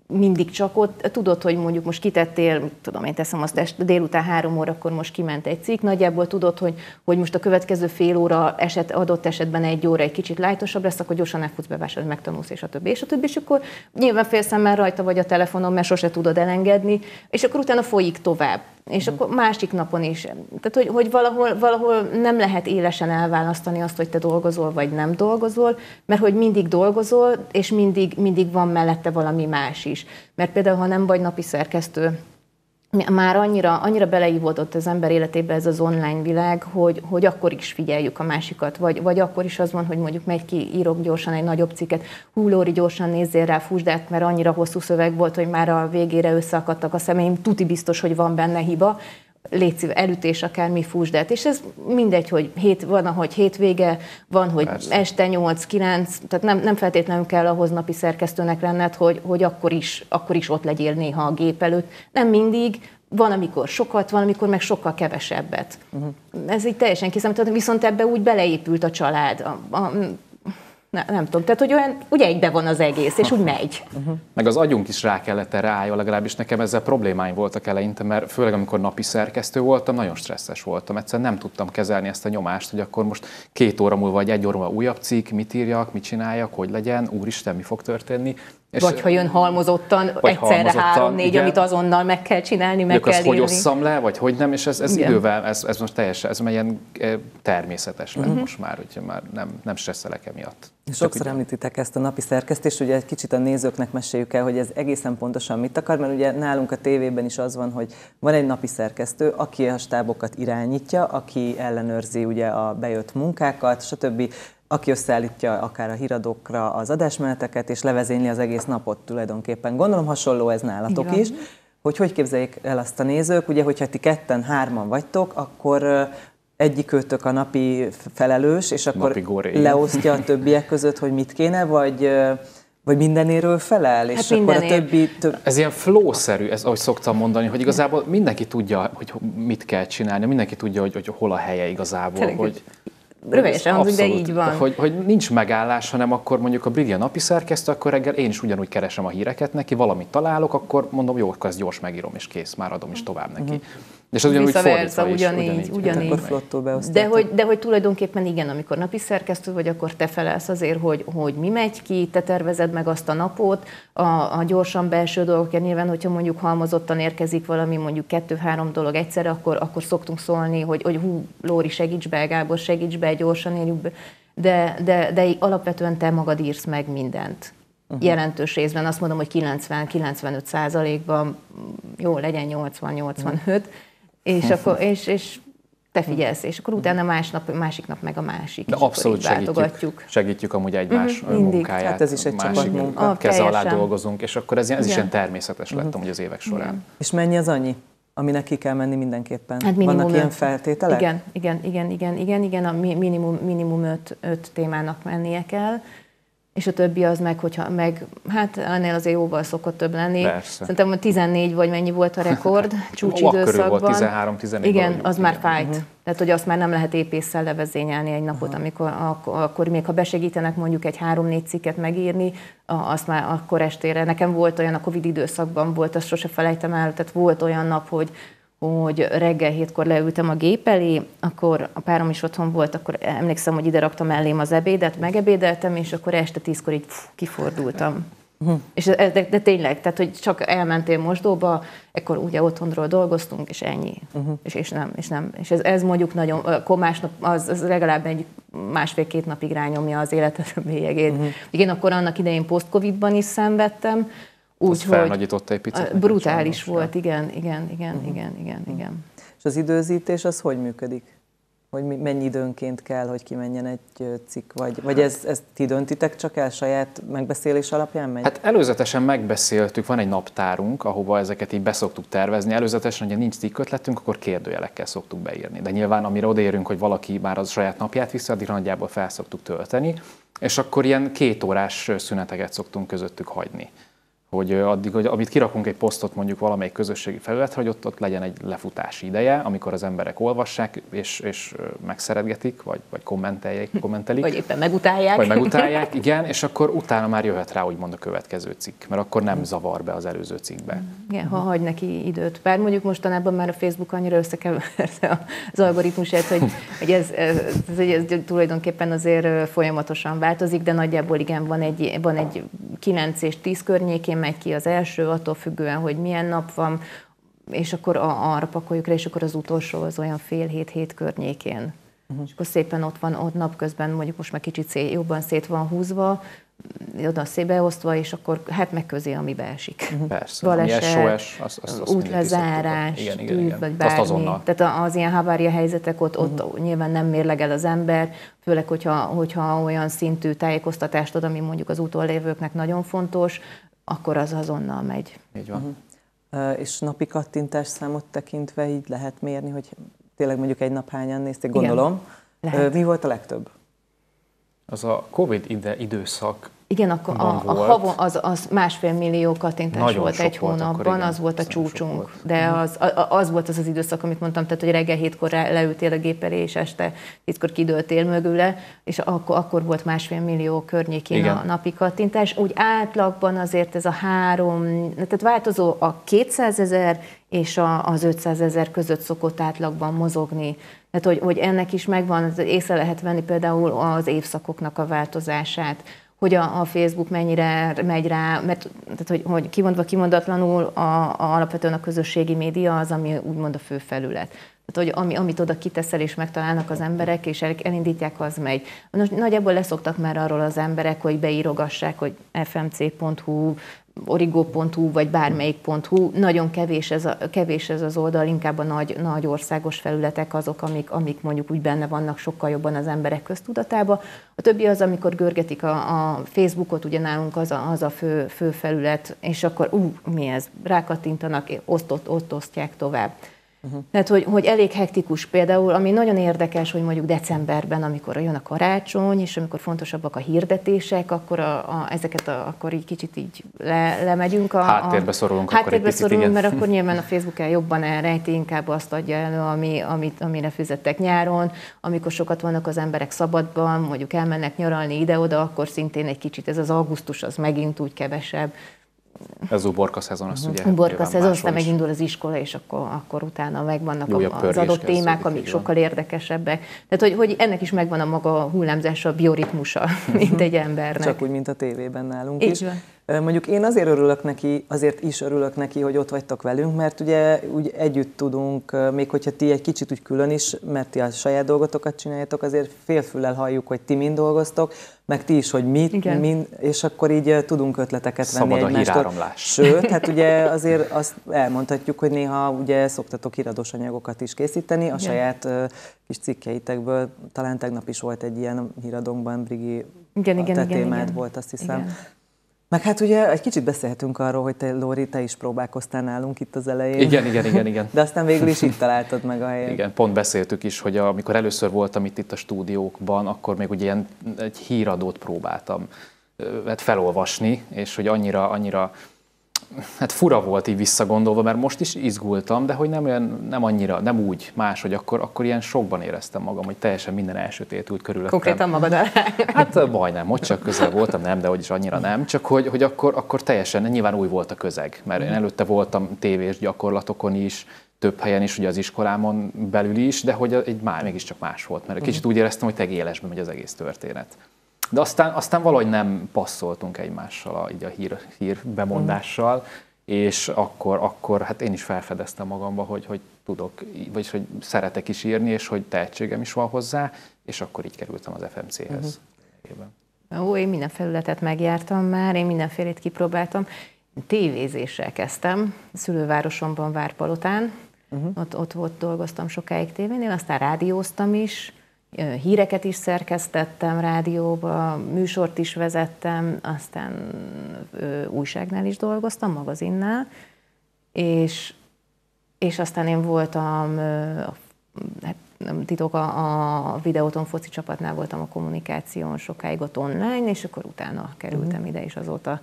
mindig csak ott, tudod, hogy mondjuk most kitettél, tudom én teszem azt est, délután három órakor most kiment egy cikk, nagyjából tudod, hogy, hogy most a következő fél óra eset, adott esetben egy óra egy kicsit lájtosabb lesz, akkor gyorsan elfutsz bevásárolni, megtanulsz, és a többi, és a többi, és akkor nyilván félszemmel rajta vagy a telefonon, mert sose tudod elengedni, és akkor utána folyik tovább. És akkor másik napon is. Tehát, hogy, hogy valahol, valahol nem lehet élesen elválasztani azt, hogy te dolgozol, vagy nem dolgozol, mert hogy mindig dolgozol, és mindig, mindig van mellette valami más is. Mert például, ha nem vagy napi szerkesztő, már annyira, annyira beleívódott az ember életébe ez az online világ, hogy, hogy akkor is figyeljük a másikat, vagy, vagy akkor is az van, hogy mondjuk megy ki, írok gyorsan egy nagyobb cikket, hullóri gyorsan nézzél rá, fúsd át, mert annyira hosszú szöveg volt, hogy már a végére összeakadtak a szemeim, tuti biztos, hogy van benne hiba, légy szív, elütés, akármi fúsdát. És ez mindegy, hogy hét, van, ahogy hétvége, van, hogy Persze. este 8-9, tehát nem, nem feltétlenül kell ahhoz napi szerkesztőnek lenned, hogy, hogy akkor, is, akkor is ott legyél néha a gép előtt. Nem mindig, van, amikor sokat, van, amikor meg sokkal kevesebbet. Uh-huh. Ez így teljesen kiszámítható, viszont ebbe úgy beleépült a család. A, a, ne, nem tudom, tehát hogy olyan, ugye egybe van az egész, és úgy megy. Uh-huh. Meg az agyunk is rá kellett erre állja, legalábbis nekem ezzel problémáim voltak eleinte, mert főleg amikor napi szerkesztő voltam, nagyon stresszes voltam. Egyszerűen nem tudtam kezelni ezt a nyomást, hogy akkor most két óra múlva vagy egy óra múlva újabb cikk, mit írjak, mit csináljak, hogy legyen, úristen, mi fog történni. És vagy ha jön halmozottan, vagy egyszerre három-négy, amit azonnal meg kell csinálni, meg kell írni. hogy osszam le, vagy hogy nem, és ez, ez idővel, ez, ez most teljesen, ez ilyen természetes lett uh-huh. most már, úgyhogy már nem, nem stresszelek emiatt. Sokszor említitek ezt a napi szerkesztést, ugye egy kicsit a nézőknek meséljük el, hogy ez egészen pontosan mit akar, mert ugye nálunk a tévében is az van, hogy van egy napi szerkesztő, aki a stábokat irányítja, aki ellenőrzi ugye a bejött munkákat, stb aki összeállítja akár a híradókra az adásmeneteket, és levezényli az egész napot tulajdonképpen. Gondolom hasonló ez nálatok is, hogy hogy képzeljék el azt a nézők, ugye, hogyha ti ketten, hárman vagytok, akkor egyik őtök a napi felelős, és akkor leosztja a többiek között, hogy mit kéne, vagy vagy mindenéről felel, és hát akkor a többi... Több... Ez ilyen flow-szerű, ez, ahogy szoktam mondani, hogy igazából mindenki tudja, hogy mit kell csinálni, mindenki tudja, hogy, hogy hol a helye igazából. Tényleg, hogy Rövidesen hangzik, de így van. Hogy, hogy nincs megállás, hanem akkor mondjuk a Brigia napi szerkesztő, akkor reggel én is ugyanúgy keresem a híreket neki, valamit találok, akkor mondom, jó, akkor ezt gyors megírom, és kész, már adom is tovább neki. Uh-huh. És az ugyanúgy fordítva is, ugyanígy, ugyanígy. ugyanígy. ugyanígy. De hogy, de hogy tulajdonképpen igen, amikor napi szerkesztő vagy, akkor te felelsz azért, hogy, hogy mi megy ki, te tervezed meg azt a napot, a, a gyorsan belső dolgok, nyilván, hogyha mondjuk halmozottan érkezik valami, mondjuk kettő-három dolog egyszerre, akkor, akkor szoktunk szólni, hogy, hogy hú, Lóri, segíts be, Gábor, segíts be, gyorsan érjük be. De, de, de alapvetően te magad írsz meg mindent. Uh-huh. Jelentős részben azt mondom, hogy 90-95 százalékban, jó, legyen 80-85, uh-huh és, akkor, és, és te figyelsz, és akkor utána másnap, másik nap meg a másik. De és abszolút segítjük, segítjük amúgy egymás Mhm, mindig. munkáját. Hát ez is egy másik csapatmunka. Ah, Keze alá dolgozunk, és akkor ez, ez is Igen. ilyen természetes lett amúgy az évek során. És mennyi az annyi, aminek ki kell menni mindenképpen? Hát minimum Vannak ilyen feltételek? Igen, igen, igen, igen, igen, igen, a mi- minimum, minimum öt, öt témának mennie kell, és a többi az meg, hogyha meg, hát ennél azért jóval szokott több lenni. Persze. Szerintem a 14 vagy mennyi volt a rekord *laughs* csúcsidőszakban. volt 13-14 Igen, az már igen. fájt. Tehát, hogy azt már nem lehet épésszel levezényelni egy napot, amikor akkor, akkor még ha besegítenek mondjuk egy három-négy cikket megírni, azt már akkor estére. Nekem volt olyan a Covid időszakban, volt, azt sose felejtem el, tehát volt olyan nap, hogy hogy reggel hétkor leültem a gép elé, akkor a párom is otthon volt, akkor emlékszem, hogy ide raktam mellém az ebédet, megebédeltem, és akkor este tízkor így pff, kifordultam. És de, de, de tényleg, tehát hogy csak elmentél mosdóba, ekkor ugye otthonról dolgoztunk, és ennyi. Uh-huh. És, és nem, és nem. És ez, ez mondjuk nagyon, akkor másnap, az, az legalább egy másfél-két napig rányomja az életed a bélyegét. Uh-huh. Igen, akkor annak idején post-covidban is szenvedtem, úgyhogy felnagyította egy picit. brutális volt, igen, igen, igen, igen, igen, igen. És az időzítés az hogy működik? Hogy mennyi időnként kell, hogy kimenjen egy cikk? Vagy, vagy ez, ezt ti döntitek csak el saját megbeszélés alapján megy? Hát előzetesen megbeszéltük, van egy naptárunk, ahova ezeket így beszoktuk tervezni. Előzetesen, hogyha nincs cikkötletünk, akkor kérdőjelekkel szoktuk beírni. De nyilván, amire odaérünk, hogy valaki már az saját napját viszi, addig nagyjából fel szoktuk tölteni, és akkor ilyen két órás szüneteket szoktunk közöttük hagyni. Hogy addig, hogy amit kirakunk egy posztot mondjuk valamelyik közösségi felületre, hogy ott, ott legyen egy lefutási ideje, amikor az emberek olvassák és, és megszeretgetik, vagy, vagy kommenteljék, *laughs* kommentelik. Vagy éppen megutálják. Vagy megutálják, igen, és akkor utána már jöhet rá úgymond a következő cikk, mert akkor nem zavar be az előző cikkbe. Igen, ha hagy neki időt. Bár mondjuk mostanában már a Facebook annyira összekeverte az algoritmusát, hogy, *laughs* hogy ez, ez, ez, ez tulajdonképpen azért folyamatosan változik, de nagyjából igen, van egy, van egy 9 és 10 környékén megy ki az első, attól függően, hogy milyen nap van, és akkor a, arra pakoljuk rá, és akkor az utolsó az olyan fél hét-hét környékén. Uh-huh. És akkor szépen ott van, ott napközben mondjuk most már kicsit szé, jobban szét van húzva, oda szébeosztva, és akkor hát meg közé, ami beesik. Uh-huh. Persze, ami SOS, azt, azt, azt útlezárás, igen, igen, tűz, igen. vagy Azt bármi. azonnal. Tehát az ilyen havária helyzetek ott, ott uh-huh. nyilván nem mérlegel az ember, főleg, hogyha, hogyha olyan szintű tájékoztatást ad, ami mondjuk az úton lévőknek nagyon fontos, akkor az azonnal megy. Így van. Uh-huh. És napi kattintás számot tekintve így lehet mérni, hogy tényleg mondjuk egy nap hányan nézték, Igen. gondolom. Lehet. Ö, Mi volt a legtöbb? Az a Covid ide, időszak Igen, akkor a, a havon az, az másfél millió kattintás Nagyon volt egy hónapban, igen. az volt a Az csúcsunk. volt. Mhm. De az, a- az volt az az időszak, amit mondtam, tehát hogy reggel hétkor leültél a gép elé, és este tízkor kidőltél mögüle, és akkor, akkor volt másfél millió környékén Igen. a napi kattintás. Úgy átlagban azért ez a három, tehát változó a 200 ezer és a, az 500 ezer között szokott átlagban mozogni. Tehát, hogy, hogy ennek is megvan, az észre lehet venni például az évszakoknak a változását, hogy a, a Facebook mennyire megy rá, mert tehát, hogy, hogy kimondva kimondatlanul a, a, alapvetően a közösségi média az, ami úgymond a fő felület. Tehát, hogy ami, amit oda kiteszel és megtalálnak az emberek, és el, elindítják, az megy. Nos, nagyjából leszoktak már arról az emberek, hogy beírogassák, hogy fmc.hu, origo.hu vagy bármelyik.hu. Nagyon kevés ez, a, kevés ez az oldal, inkább a nagy, nagy országos felületek azok, amik, amik mondjuk úgy benne vannak sokkal jobban az emberek köztudatába. A többi az, amikor görgetik a, a Facebookot, ugye nálunk az a, az a fő, fő felület, és akkor ú, mi ez? Rákattintanak, osztott, ott osztják tovább. Uh-huh. Tehát, hogy, hogy elég hektikus például, ami nagyon érdekes, hogy mondjuk decemberben, amikor jön a karácsony, és amikor fontosabbak a hirdetések, akkor a, a, ezeket a, akkor így kicsit így le, lemegyünk. A, Háttérbe szorulunk egy Háttérbe picit, szorulunk, igen. mert akkor nyilván a Facebook el jobban elrejti, inkább azt adja elő, ami, amit, amire fizettek nyáron. Amikor sokat vannak az emberek szabadban, mondjuk elmennek nyaralni ide-oda, akkor szintén egy kicsit ez az augusztus az megint úgy kevesebb. Ez uborka szezon, azt ugye Borka nyilván szezon, aztán megindul az iskola, és akkor, akkor utána megvannak Újabb a- az adott témák, amik sokkal érdekesebbek. Tehát, hogy, hogy ennek is megvan a maga hullámzása, a bioritmusa, *laughs* mint egy embernek. Csak úgy, mint a tévében nálunk Így is. van. Mondjuk én azért örülök neki, azért is örülök neki, hogy ott vagytok velünk, mert ugye úgy együtt tudunk, még hogyha ti egy kicsit úgy külön is, mert ti a saját dolgotokat csináljátok, azért félfüllel halljuk, hogy ti mind dolgoztok, meg ti is, hogy mit, mind, és akkor így tudunk ötleteket Szabad venni a egymástól. Sőt, hát ugye azért azt elmondhatjuk, hogy néha ugye szoktatok híradós anyagokat is készíteni, a Igen. saját kis cikkeitekből. Talán tegnap is volt egy ilyen híradónkban, Brigi, igen, igen, a te igen, igen. volt, azt hiszem. Igen. Meg hát ugye egy kicsit beszélhetünk arról, hogy te, Lóri, te is próbálkoztál nálunk itt az elején. Igen, igen, igen, igen. De aztán végül is itt találtad meg a helyet. Igen, pont beszéltük is, hogy amikor először voltam itt, itt a stúdiókban, akkor még ugye ilyen egy híradót próbáltam hát felolvasni, és hogy annyira, annyira hát fura volt így visszagondolva, mert most is izgultam, de hogy nem olyan, nem annyira, nem úgy más, hogy akkor, akkor ilyen sokban éreztem magam, hogy teljesen minden elsötétült körülöttem. Konkrétan magad alá. Hát majdnem, hogy csak közel voltam, nem, de hogy is annyira nem, csak hogy, hogy akkor, akkor teljesen, nyilván új volt a közeg, mert én előtte voltam tévés gyakorlatokon is, több helyen is, ugye az iskolámon belül is, de hogy egy már mégiscsak más volt, mert kicsit úgy éreztem, hogy tegélesben megy az egész történet. De aztán, aztán valahogy nem passzoltunk egymással a, így a hír, hír bemondással, mm. és akkor, akkor hát én is felfedeztem magamba, hogy, hogy tudok, vagyis hogy szeretek is írni, és hogy tehetségem is van hozzá, és akkor így kerültem az FMC-hez. Uh-huh. Ó, én minden felületet megjártam már, én mindenfélét kipróbáltam. Tévézéssel kezdtem, szülővárosomban Várpalotán, uh-huh. ott, ott, ott dolgoztam sokáig tévénél, aztán rádióztam is, híreket is szerkesztettem rádióba, műsort is vezettem, aztán újságnál is dolgoztam, magazinnál, és, és aztán én voltam, hát nem titok, a, a videóton foci csapatnál voltam a kommunikáción sokáig ott online, és akkor utána kerültem uh-huh. ide, és azóta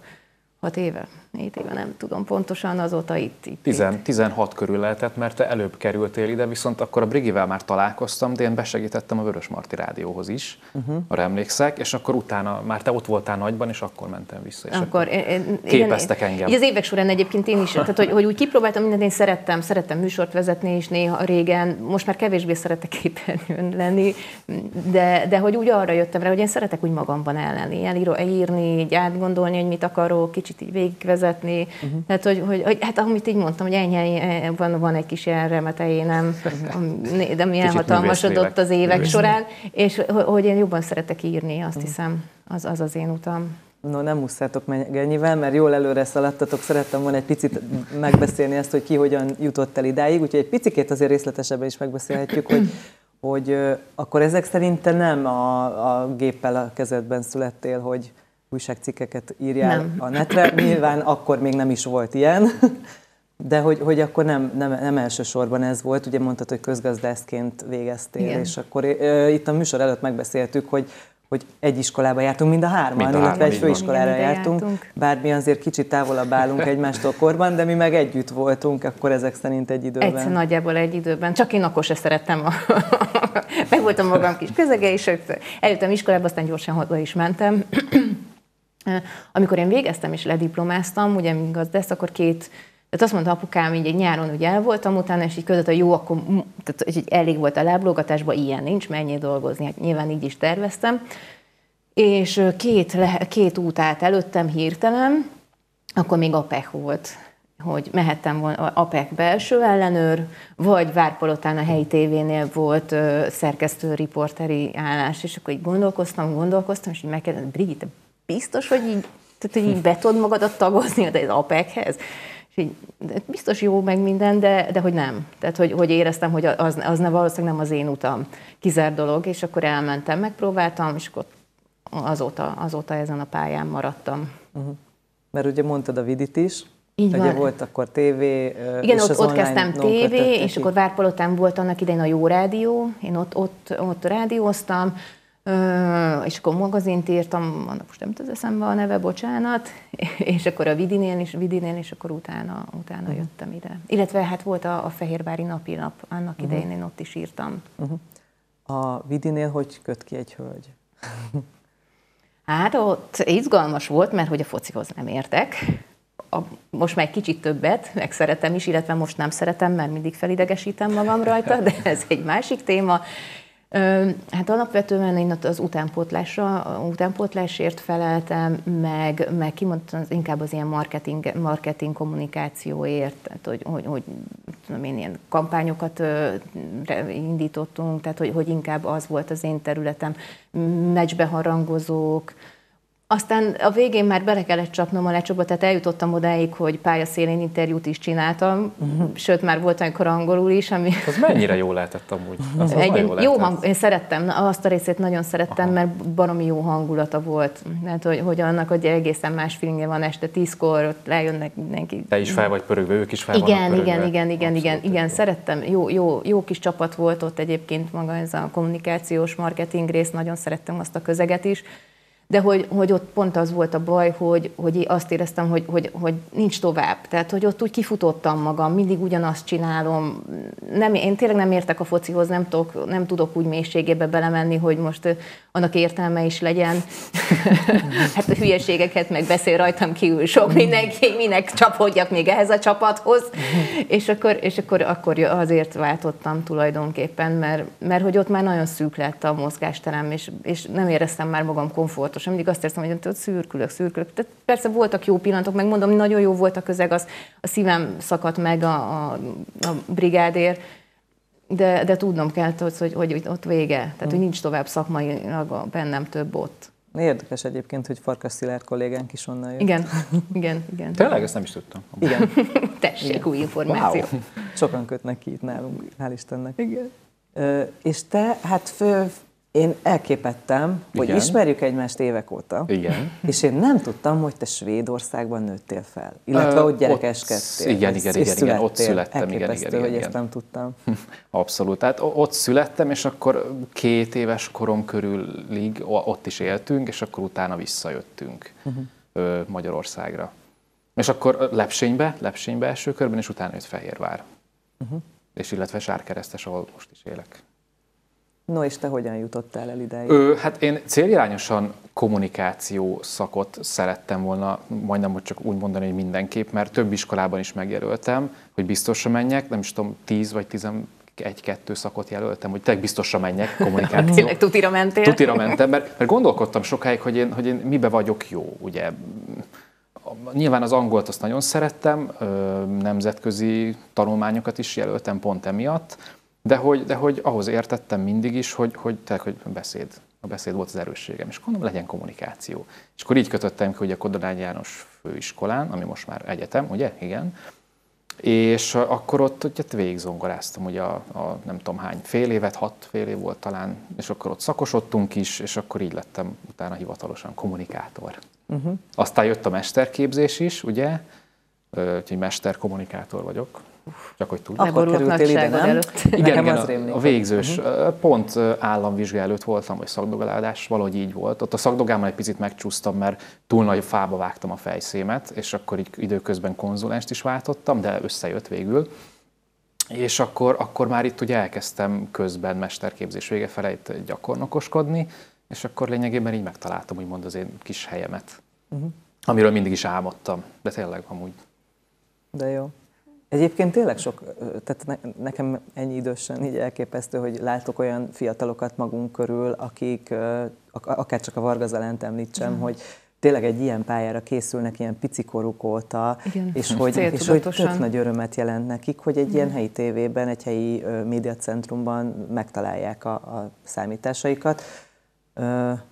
hat éve, négy éve, nem tudom pontosan, azóta itt. itt, Tizen, itt. 16 körül lehetett, mert te előbb kerültél ide, viszont akkor a Brigivel már találkoztam, de én besegítettem a Vörös Marti Rádióhoz is, uh-huh. arra emlékszek, és akkor utána már te ott voltál nagyban, és akkor mentem vissza. És akkor, akkor én, képeztek igen, engem. Így az évek során egyébként én is, *laughs* tehát hogy, hogy úgy kipróbáltam mindent, én szerettem, szerettem műsort vezetni, és néha régen, most már kevésbé szeretek képernyőn lenni, de, de hogy úgy arra jöttem rá, hogy én szeretek úgy magamban ellenni, elírni, írni, így átgondolni, hogy mit akarok, kicsit kicsit így végigvezetni. Uh-huh. Tehát, hogy, hogy, hogy, hát amit így mondtam, hogy ennyi, van, van egy kis ilyen remetejénem, de mi elhatalmasodott az évek során, és hogy én jobban szeretek írni, azt uh-huh. hiszem, az, az az én utam. No, nem muszátok meg ennyivel, mert jól előre szaladtatok. Szerettem volna egy picit megbeszélni ezt, hogy ki hogyan jutott el idáig, úgyhogy egy picit azért részletesebben is megbeszélhetjük, hogy, hogy akkor ezek szerint te nem a, a géppel a kezedben születtél, hogy újságcikkeket írjál nem. a netre. Nyilván akkor még nem is volt ilyen, *laughs* de hogy, hogy akkor nem, nem, nem elsősorban ez volt. Ugye mondtad, hogy közgazdászként végeztél, Igen. és akkor e, itt a műsor előtt megbeszéltük, hogy hogy egy iskolába jártunk, mind a hárman, mind a illetve hárman, egy főiskolára jártunk, jártunk, bár mi azért kicsit távolabb állunk egymástól korban, de mi meg együtt voltunk, akkor ezek szerint egy időben. Egyszer nagyjából egy időben, csak én akkor se szerettem, a... *laughs* meg voltam magam kis közege, és eljöttem iskolába, aztán gyorsan haza is mentem, amikor én végeztem és lediplomáztam, ugye, mint gazdász, akkor két tehát azt mondta apukám, így egy nyáron ugye el voltam utána, és így között, hogy jó, akkor tehát, hogy elég volt a láblógatásban, ilyen nincs, mennyi dolgozni, hát nyilván így is terveztem. És két, két út állt előttem hirtelen, akkor még APEC volt, hogy mehettem volna APEC belső ellenőr, vagy Várpalotán a helyi tévénél volt szerkesztő riporteri állás, és akkor így gondolkoztam, gondolkoztam, és így megkérdeztem, Brigitte, biztos, hogy így, tehát, hogy így be tudod magadat tagozni az APEC-hez? És így, biztos jó meg minden, de, de hogy nem. Tehát, hogy, hogy éreztem, hogy az, az ne, valószínűleg nem az én utam. Kizár dolog, és akkor elmentem, megpróbáltam, és akkor azóta, azóta ezen a pályán maradtam. Uh-huh. Mert ugye mondtad a Vidit is, így van. Ugye volt akkor tévé, Igen, és ott, ott kezdtem tévé, és akkor Várpalotán volt annak idején a Jó Rádió, én ott, ott, ott rádióztam, és akkor magazint írtam, annak most nem tud eszembe a neve, bocsánat, *laughs* és akkor a Vidinél is, Vidinél, és akkor utána, utána uh-huh. jöttem ide. Illetve hát volt a, a Fehérvári napi nap, annak uh-huh. idején én ott is írtam. Uh-huh. A Vidinél hogy köt ki egy hölgy? *laughs* hát ott izgalmas volt, mert hogy a focihoz nem értek. A, most már egy kicsit többet, meg szeretem is, illetve most nem szeretem, mert mindig felidegesítem magam rajta, de ez egy másik téma Hát alapvetően én az utánpótlásra, utánpótlásért feleltem, meg, meg kimondtam az, inkább az ilyen marketing, marketing kommunikációért, tehát hogy, hogy, hogy tudom én, ilyen kampányokat indítottunk, tehát hogy, hogy inkább az volt az én területem, meccsbeharangozók, aztán a végén már bele kellett csapnom a lecsóba, tehát eljutottam odáig, hogy pályaszélén interjút is csináltam, uh-huh. sőt már volt amikor angolul is, ami... Az mennyire jó lehetett amúgy? Az, az Egy, jó, jó hang, én szerettem, azt a részét nagyon szerettem, Aha. mert baromi jó hangulata volt. mert hogy, hogy annak, hogy egészen más feelingje van este tízkor, ott lejönnek mindenki. Te is fel vagy pörögve, ők is fel igen, vannak pörögve. Igen, igen, igen, igen, igen, szerettem. Jó, jó, jó kis csapat volt ott egyébként maga ez a kommunikációs marketing rész, nagyon szerettem azt a közeget is de hogy, hogy ott pont az volt a baj, hogy, hogy azt éreztem, hogy, hogy, hogy nincs tovább. Tehát, hogy ott úgy kifutottam magam, mindig ugyanazt csinálom. Nem, én tényleg nem értek a focihoz, nem tudok, nem tudok úgy mélységébe belemenni, hogy most annak értelme is legyen. *laughs* hát a hülyeségeket meg beszél rajtam kívül sok mindenki, minek csapodjak még ehhez a csapathoz. és akkor, és akkor, akkor azért váltottam tulajdonképpen, mert, mert hogy ott már nagyon szűk lett a mozgásterem, és, és nem éreztem már magam komfortos fontos. Mindig azt érzem, hogy ott szürkülök, szürkülök. Tehát persze voltak jó pillanatok, meg mondom, nagyon jó volt a közeg, az, a szívem szakadt meg a, a, a brigádért, de, de tudnom kell, hogy, hogy ott vége. Tehát, hogy nincs tovább szakmailag bennem több ott. Érdekes egyébként, hogy Farkas Szilárd kollégánk is onnan jött. Igen, *laughs* igen, igen. Tényleg ezt nem is tudtam. Igen. *laughs* Tessék, igen. új információ. Wow. Sokan kötnek ki itt nálunk, hál' Istennek. Igen. Ö, és te, hát fő, én elképettem, hogy Igen. ismerjük egymást évek óta, Igen. és én nem tudtam, hogy te Svédországban nőttél fel, illetve uh, ott gyerekeskedtél. Ott, igen, igen, igen, igen, ott születtem. Igen, igen, igen, hogy igen. ezt nem tudtam. *laughs* Abszolút. Tehát ott születtem, és akkor két éves korom körülig ott is éltünk, és akkor utána visszajöttünk uh-huh. Magyarországra. És akkor Lepsénybe, Lepsénybe első körben, és utána jött Fehérvár. Uh-huh. És illetve Sárkeresztes, ahol most is élek. No, és te hogyan jutottál el ideig? Ö, hát én célirányosan kommunikáció szakot szerettem volna, majdnem, hogy csak úgy mondani, hogy mindenképp, mert több iskolában is megjelöltem, hogy biztosra menjek, nem is tudom, 10 vagy 11 egy-kettő szakot jelöltem, hogy tényleg biztosra menjek kommunikáció. Tényleg tutira mentél? Tutira mentem, mert, mert gondolkodtam sokáig, hogy én, hogy én mibe vagyok jó, ugye. Nyilván az angolt azt nagyon szerettem, nemzetközi tanulmányokat is jelöltem pont emiatt, de hogy, de hogy ahhoz értettem mindig is, hogy, hogy, tehát, hogy beszéd, a beszéd volt az erősségem, és gondolom legyen kommunikáció. És akkor így kötöttem ki, hogy a Kodolány János főiskolán, ami most már egyetem, ugye? Igen. És akkor ott ugye, végigzongoráztam, ugye a, a, nem tudom hány fél évet, hat fél év volt talán, és akkor ott szakosodtunk is, és akkor így lettem utána hivatalosan kommunikátor. Uh-huh. Aztán jött a mesterképzés is, ugye, úgyhogy mesterkommunikátor vagyok, csak hogy tudj. Akkor kerültél ide, nem? Előtt. Igen, igen a, a végzős, uh-huh. pont államvizsgáló előtt voltam, vagy szakdogaládás, valahogy így volt. Ott a szakdogámmal egy picit megcsúsztam, mert túl nagy fába vágtam a fejszémet, és akkor így időközben konzulenst is váltottam, de összejött végül. És akkor, akkor már itt ugye elkezdtem közben mesterképzés vége felejt gyakornokoskodni, és akkor lényegében így megtaláltam úgymond az én kis helyemet, uh-huh. amiről mindig is álmodtam, de tényleg amúgy. De jó. Egyébként tényleg sok, tehát ne, nekem ennyi idősen így elképesztő, hogy látok olyan fiatalokat magunk körül, akik, akár csak a Varga Zalent említsem, mm. hogy tényleg egy ilyen pályára készülnek ilyen picikoruk óta, Igen, és hogy, és hogy tök nagy örömet jelent nekik, hogy egy ilyen helyi tévében, egy helyi médiacentrumban megtalálják a, a számításaikat.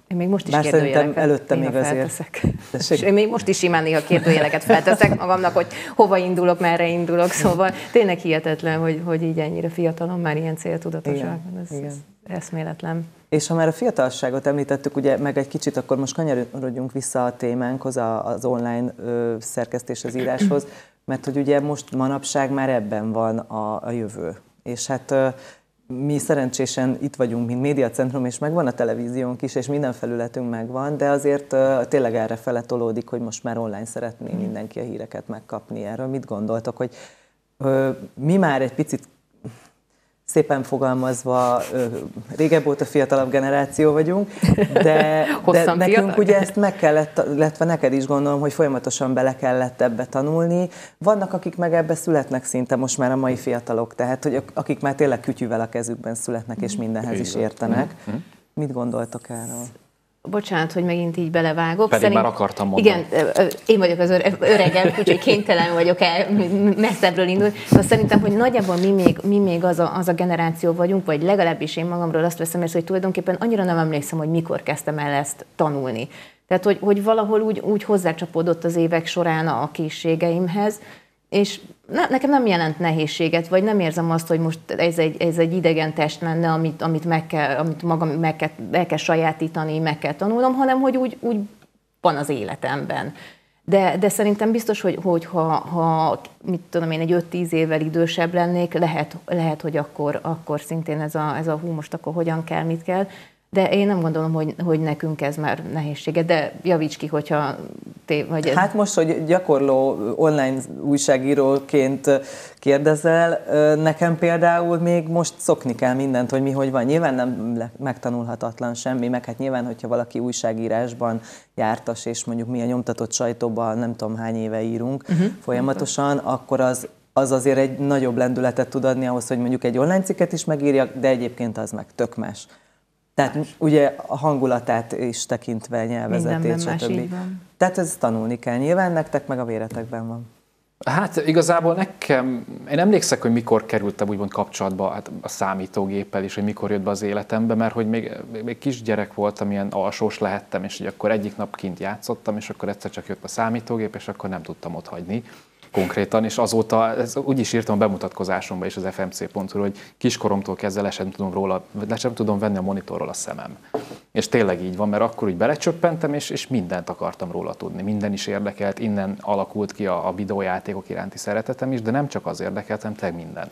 Én még most is Bár kérdőjeleket előtte még azért. És én még most is simán néha kérdőjeleket felteszek magamnak, hogy hova indulok, merre indulok. Szóval tényleg hihetetlen, hogy, hogy így ennyire fiatalon már ilyen céltudatoság. Ez, ez eszméletlen. És ha már a fiatalságot említettük, ugye meg egy kicsit, akkor most kanyarodjunk vissza a témánkhoz, az online szerkesztéshez, íráshoz, mert hogy ugye most manapság már ebben van a, a jövő. És hát mi szerencsésen itt vagyunk, mint médiacentrum, és megvan a televíziónk is, és minden felületünk megvan, de azért uh, tényleg erre fele hogy most már online szeretné mindenki a híreket megkapni. Erről mit gondoltok, hogy uh, mi már egy picit szépen fogalmazva régebb óta fiatalabb generáció vagyunk, de, *laughs* de nekünk fiatal. ugye ezt meg kellett, illetve neked is gondolom, hogy folyamatosan bele kellett ebbe tanulni. Vannak, akik meg ebbe születnek szinte most már a mai fiatalok, tehát hogy akik már tényleg kütyűvel a kezükben születnek, és mindenhez is értenek. Mhm. Mit gondoltok erről? Bocsánat, hogy megint így belevágok. Pedig Szerint, már akartam mondani. Igen, én vagyok az öregem, *laughs* úgyhogy kénytelen vagyok el messzebbről indulni. Szóval szerintem, hogy nagyjából mi még, mi még az, a, az a generáció vagyunk, vagy legalábbis én magamról azt veszem észre, hogy tulajdonképpen annyira nem emlékszem, hogy mikor kezdtem el ezt tanulni. Tehát, hogy, hogy valahol úgy, úgy hozzácsapódott az évek során a készségeimhez, és ne, nekem nem jelent nehézséget, vagy nem érzem azt, hogy most ez egy, ez egy idegen test lenne, amit, amit, meg kell, amit magam meg kell, meg kell sajátítani, meg kell tanulnom, hanem hogy úgy, úgy van az életemben. De, de szerintem biztos, hogy, hogy ha, ha mit tudom én, egy 5-10 évvel idősebb lennék, lehet, lehet hogy akkor, akkor szintén ez a, ez a hú, most akkor hogyan kell, mit kell. De én nem gondolom, hogy, hogy nekünk ez már nehézsége, de javíts ki, hogyha té, vagy... Hát most, hogy gyakorló online újságíróként kérdezel, nekem például még most szokni kell mindent, hogy mi hogy van. Nyilván nem megtanulhatatlan semmi, meg hát nyilván, hogyha valaki újságírásban jártas, és mondjuk mi a nyomtatott sajtóban nem tudom hány éve írunk uh-huh. folyamatosan, akkor az az azért egy nagyobb lendületet tud adni ahhoz, hogy mondjuk egy online cikket is megírjak, de egyébként az meg tök más. Tehát ugye a hangulatát is tekintve, nyelvezetét, stb. Tehát ez tanulni kell. Nyilván nektek meg a véretekben van. Hát igazából nekem, én emlékszek, hogy mikor kerültem úgymond kapcsolatba hát a számítógéppel, és hogy mikor jött be az életembe, mert hogy még, még kisgyerek voltam, ilyen alsós lehettem, és hogy akkor egyik nap kint játszottam, és akkor egyszer csak jött a számítógép, és akkor nem tudtam ott hagyni konkrétan, és azóta, ez úgy is írtam a bemutatkozásomban is az fmc.hu, hogy kiskoromtól kezdve le sem tudom róla, le sem tudom venni a monitorról a szemem. És tényleg így van, mert akkor úgy belecsöppentem, és, és mindent akartam róla tudni. Minden is érdekelt, innen alakult ki a, a videójátékok iránti szeretetem is, de nem csak az érdekeltem, tényleg minden.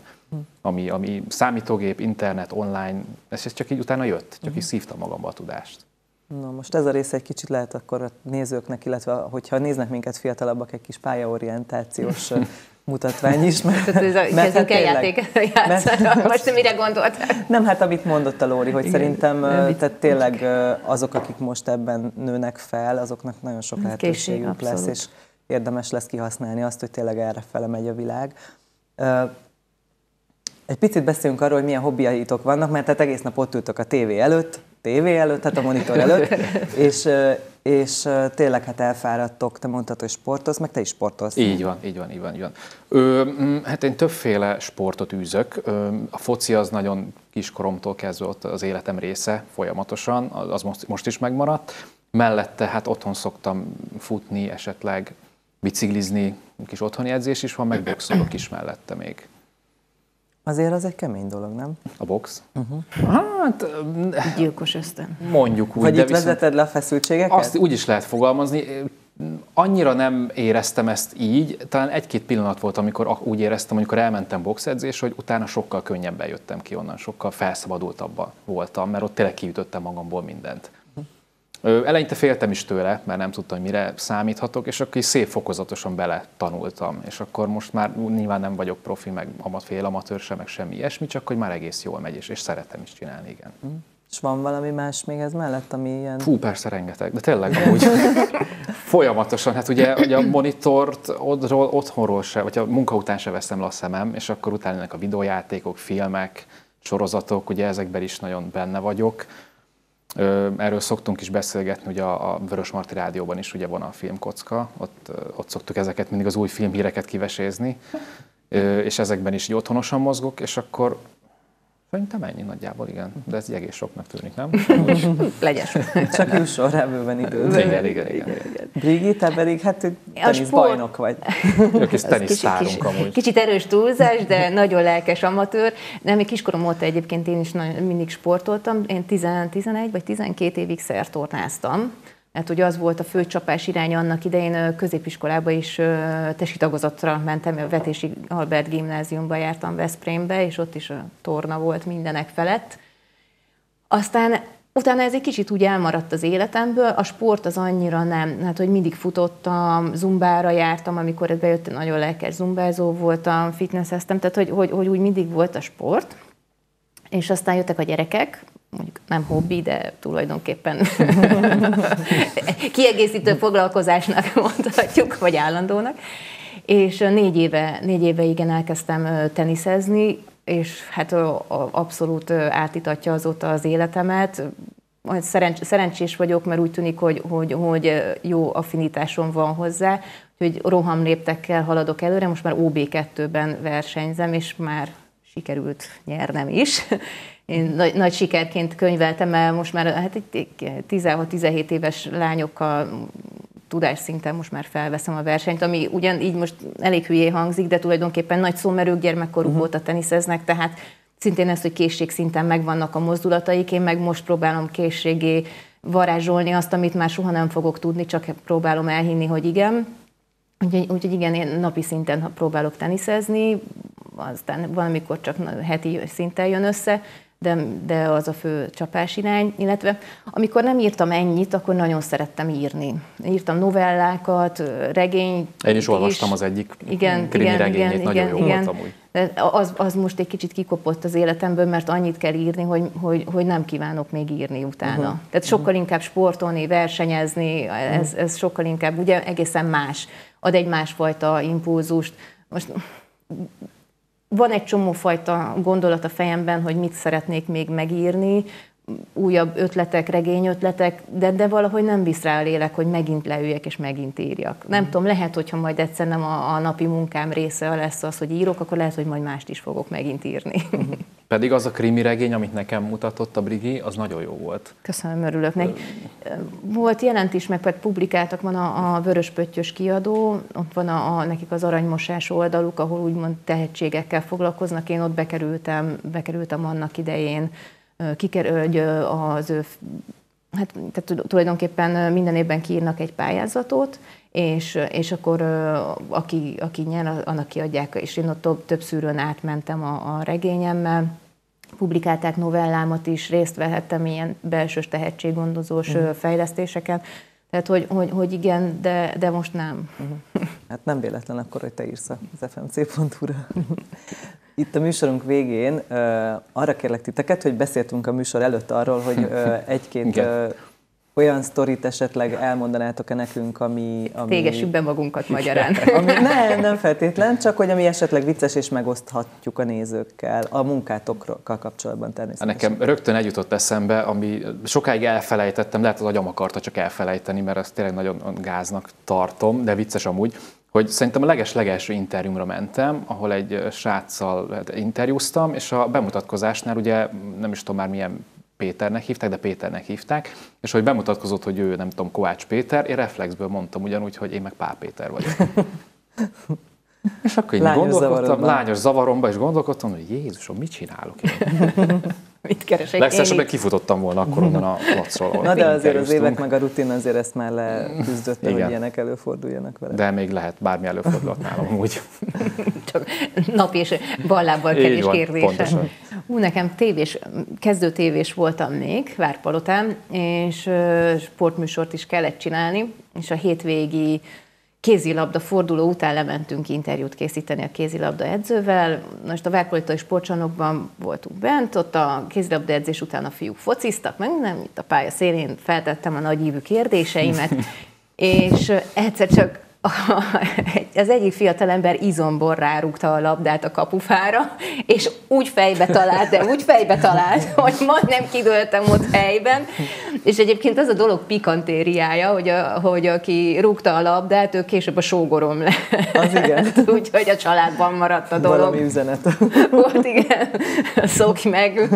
Ami, ami számítógép, internet, online, ez, ez csak így utána jött, csak így szívtam magamba a tudást. Na most ez a része egy kicsit lehet akkor a nézőknek, illetve hogyha néznek minket fiatalabbak, egy kis pályaorientációs *laughs* mutatvány is. Mert, Tehát ez a, mert hát játéket játszani. *laughs* Most mire gondolt? Nem, hát amit mondott a Lóri, hogy Igen, szerintem tehát tényleg azok, akik most ebben nőnek fel, azoknak nagyon sok lehetőségük lesz, és érdemes lesz kihasználni azt, hogy tényleg erre fele megy a világ. Egy picit beszéljünk arról, hogy milyen hobbiaitok vannak, mert tehát egész nap ott ültök a tévé előtt, tévé előtt, tehát a monitor előtt, *laughs* és, és tényleg hát elfáradtok, te mondtad, hogy sportolsz, meg te is sportolsz. Így van, így van, így van. Így van. Ö, mm, hát én többféle sportot űzök. Ö, a foci az nagyon kiskoromtól kezdve ott az életem része folyamatosan, az most, most is megmaradt. Mellette hát otthon szoktam futni, esetleg biciklizni, kis otthoni edzés is van, meg boxolok is mellette még. Azért az egy kemény dolog, nem? A box? Uh-huh. Hát... Gyilkos ösztön. Mondjuk úgy, Vagy de itt viszont vezeted le a feszültségeket? Azt úgy is lehet fogalmazni. Annyira nem éreztem ezt így, talán egy-két pillanat volt, amikor úgy éreztem, amikor elmentem boxedzés, hogy utána sokkal könnyebben jöttem ki onnan, sokkal felszabadultabban voltam, mert ott tényleg kiütöttem magamból mindent. Eleinte féltem is tőle, mert nem tudtam, mire számíthatok, és akkor szép fokozatosan bele tanultam. És akkor most már nyilván nem vagyok profi, meg amat fél amatőr sem, meg semmi ilyesmi, csak hogy már egész jól megy, és, és szeretem is csinálni, igen. Mm. És van valami más még ez mellett, ami ilyen... Fú, persze rengeteg, de tényleg amúgy *laughs* folyamatosan, hát ugye, ugye a monitort otthonról, otthonról se, vagy a munka után se veszem le a szemem, és akkor utána a videójátékok, filmek, sorozatok, ugye ezekben is nagyon benne vagyok Erről szoktunk is beszélgetni, ugye a, a Vörös Marti Rádióban is ugye van a filmkocka, ott, ott szoktuk ezeket mindig az új filmhíreket kivesézni, és ezekben is így otthonosan mozgok, és akkor Szerintem ennyi nagyjából, igen. De ez egész soknak tűnik, nem? *laughs* Legyen Csak jó sorrában idő. Igen, igen, igen. Brigitte, te pedig hát teniszbajnok vagy. Ők is tenisztárunk kicsit, amúgy. Kicsit erős túlzás, de nagyon lelkes amatőr. Nem, még kiskorom óta egyébként én is mindig sportoltam. Én 11 vagy 12 évig szertornáztam mert ugye az volt a fő csapás iránya annak idején középiskolába is tesi tagozatra mentem, a Vetési Albert gimnáziumba jártam Veszprémbe, és ott is a torna volt mindenek felett. Aztán utána ez egy kicsit úgy elmaradt az életemből, a sport az annyira nem, hát hogy mindig futottam, zumbára jártam, amikor ez bejött, nagyon lelkes zumbázó voltam, fitnesseztem, tehát hogy, hogy, hogy úgy mindig volt a sport. és aztán jöttek a gyerekek, mondjuk nem hobbi, de tulajdonképpen *laughs* kiegészítő foglalkozásnak *laughs* mondhatjuk, vagy állandónak. És négy éve, négy éve igen elkezdtem teniszezni, és hát abszolút átítatja azóta az életemet. Szerencs, szerencsés vagyok, mert úgy tűnik, hogy, hogy, hogy jó affinitásom van hozzá, hogy roham léptekkel haladok előre, most már OB2-ben versenyzem, és már sikerült nyernem is. Én nagy, nagy sikerként könyveltem el most már hát 16-17 éves lányokkal tudásszinten most már felveszem a versenyt, ami ugyan így most elég hülyé hangzik, de tulajdonképpen nagy szó, mert ők gyermekkoruk uh-huh. óta teniszeznek, tehát szintén ez, hogy készségszinten megvannak a mozdulataik, én meg most próbálom készségé varázsolni azt, amit már soha nem fogok tudni, csak próbálom elhinni, hogy igen. Úgyhogy, úgyhogy igen, én napi szinten próbálok teniszezni, aztán valamikor csak heti szinten jön össze, de, de az a fő csapás irány, illetve amikor nem írtam ennyit, akkor nagyon szerettem írni. Írtam novellákat, regényt. Én is olvastam is. az egyik igen, krimi igen, regényét, igen, nagyon igen, jó igen. volt amúgy. De az, az most egy kicsit kikopott az életemből, mert annyit kell írni, hogy, hogy, hogy nem kívánok még írni utána. Uh-huh. Tehát sokkal inkább sportolni, versenyezni, ez, ez sokkal inkább ugye egészen más, ad egy másfajta impulzust. Most van egy csomó fajta gondolat a fejemben, hogy mit szeretnék még megírni, újabb ötletek, regényötletek, de, de valahogy nem visz rá a lélek, hogy megint leüljek és megint írjak. Nem mm. tudom, lehet, hogyha majd egyszer nem a, a napi munkám része lesz az, hogy írok, akkor lehet, hogy majd mást is fogok megint írni. Mm. *laughs* Pedig az a krimi regény, amit nekem mutatott a Brigi, az nagyon jó volt. Köszönöm, örülök neki. Volt jelent is, meg publikáltak, van a, a Vörös Pöttyös kiadó, ott van a, a, nekik az aranymosás oldaluk, ahol úgymond tehetségekkel foglalkoznak. Én ott bekerültem, bekerültem annak idején, kikerül az ő hát tehát tulajdonképpen minden évben kiírnak egy pályázatot, és, és akkor aki, aki nyer, annak kiadják, és én ott több, több szűrőn átmentem a, a regényemmel, publikálták novellámat is, részt vehettem ilyen belsős tehetséggondozós uh-huh. fejlesztéseken, tehát, hogy, hogy, hogy igen, de, de most nem. Uh-huh. Hát nem véletlen akkor, hogy te írsz az fmc.hu-ra. Itt a műsorunk végén arra kérlek titeket, hogy beszéltünk a műsor előtt arról, hogy *laughs* egy-két olyan sztorit esetleg elmondanátok-e nekünk, ami... ami... Tégessük be magunkat magyarán. *laughs* ami, nem, nem feltétlen, csak hogy ami esetleg vicces és megoszthatjuk a nézőkkel, a munkátokról kapcsolatban természetesen. Nekem rögtön egy jutott eszembe, ami sokáig elfelejtettem, lehet az agyam akarta csak elfelejteni, mert ezt tényleg nagyon gáznak tartom, de vicces amúgy, hogy szerintem a leges-legelső interjúmra mentem, ahol egy sráccal hát, interjúztam, és a bemutatkozásnál ugye nem is tudom már milyen Péternek hívták, de Péternek hívták, és hogy bemutatkozott, hogy ő nem tudom, Kovács Péter, én reflexből mondtam ugyanúgy, hogy én meg Pál Péter vagyok. *laughs* és akkor én lányos gondolkodtam, lányos zavaromba, és gondolkodtam, hogy Jézusom, mit csinálok én? *laughs* Mit keresek Legszívesebben kifutottam volna akkor onnan a placról. Na de azért az évek meg a rutin azért ezt már leküzdött, hogy ilyenek előforduljanak vele. De még lehet, bármi előfordulhat nálam úgy. *laughs* Csak nap és ballábbal is kérdése. Pontosan. Ú, nekem tévés, kezdő tévés voltam még Várpalotán, és sportműsort is kellett csinálni, és a hétvégi kézilabda forduló után lementünk interjút készíteni a kézilabda edzővel. Most a Várpolitai sportcsarnokban voltunk bent, ott a kézilabda edzés után a fiúk fociztak, meg nem, itt a pálya szélén feltettem a nagyívű kérdéseimet, *laughs* és egyszer csak *laughs* az egyik fiatalember izomból rárúgta a labdát a kapufára, és úgy fejbe talált, de úgy fejbe talált, *laughs* hogy majdnem kidőltem ott helyben. És egyébként az a dolog pikantériája, hogy, a, hogy aki rúgta a labdát, ő később a sógorom le. Az igen. *laughs* Úgyhogy a családban maradt a dolog. Valami üzenet. Volt, igen. Szokj meg.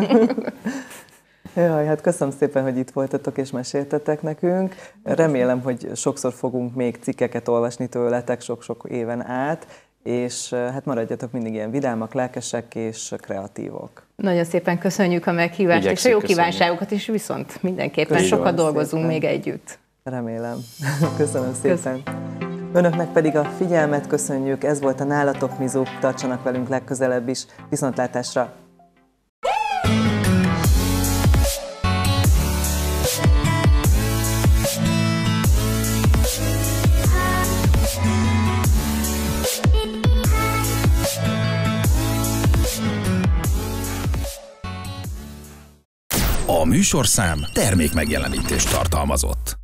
Jaj, hát köszönöm szépen, hogy itt voltatok és meséltetek nekünk. Remélem, hogy sokszor fogunk még cikkeket olvasni tőletek sok-sok éven át, és hát maradjatok mindig ilyen vidámak, lelkesek és kreatívok. Nagyon szépen köszönjük a meghívást, Igyekszik, és a jó kívánságokat is viszont mindenképpen Köszönöm sokat dolgozunk szépen. még együtt. Remélem. *laughs* Köszönöm szépen. Köszönöm. Önöknek pedig a figyelmet köszönjük, ez volt a Nálatok Mizó, tartsanak velünk legközelebb is, viszontlátásra! Műsorszám termék megjelenítést tartalmazott.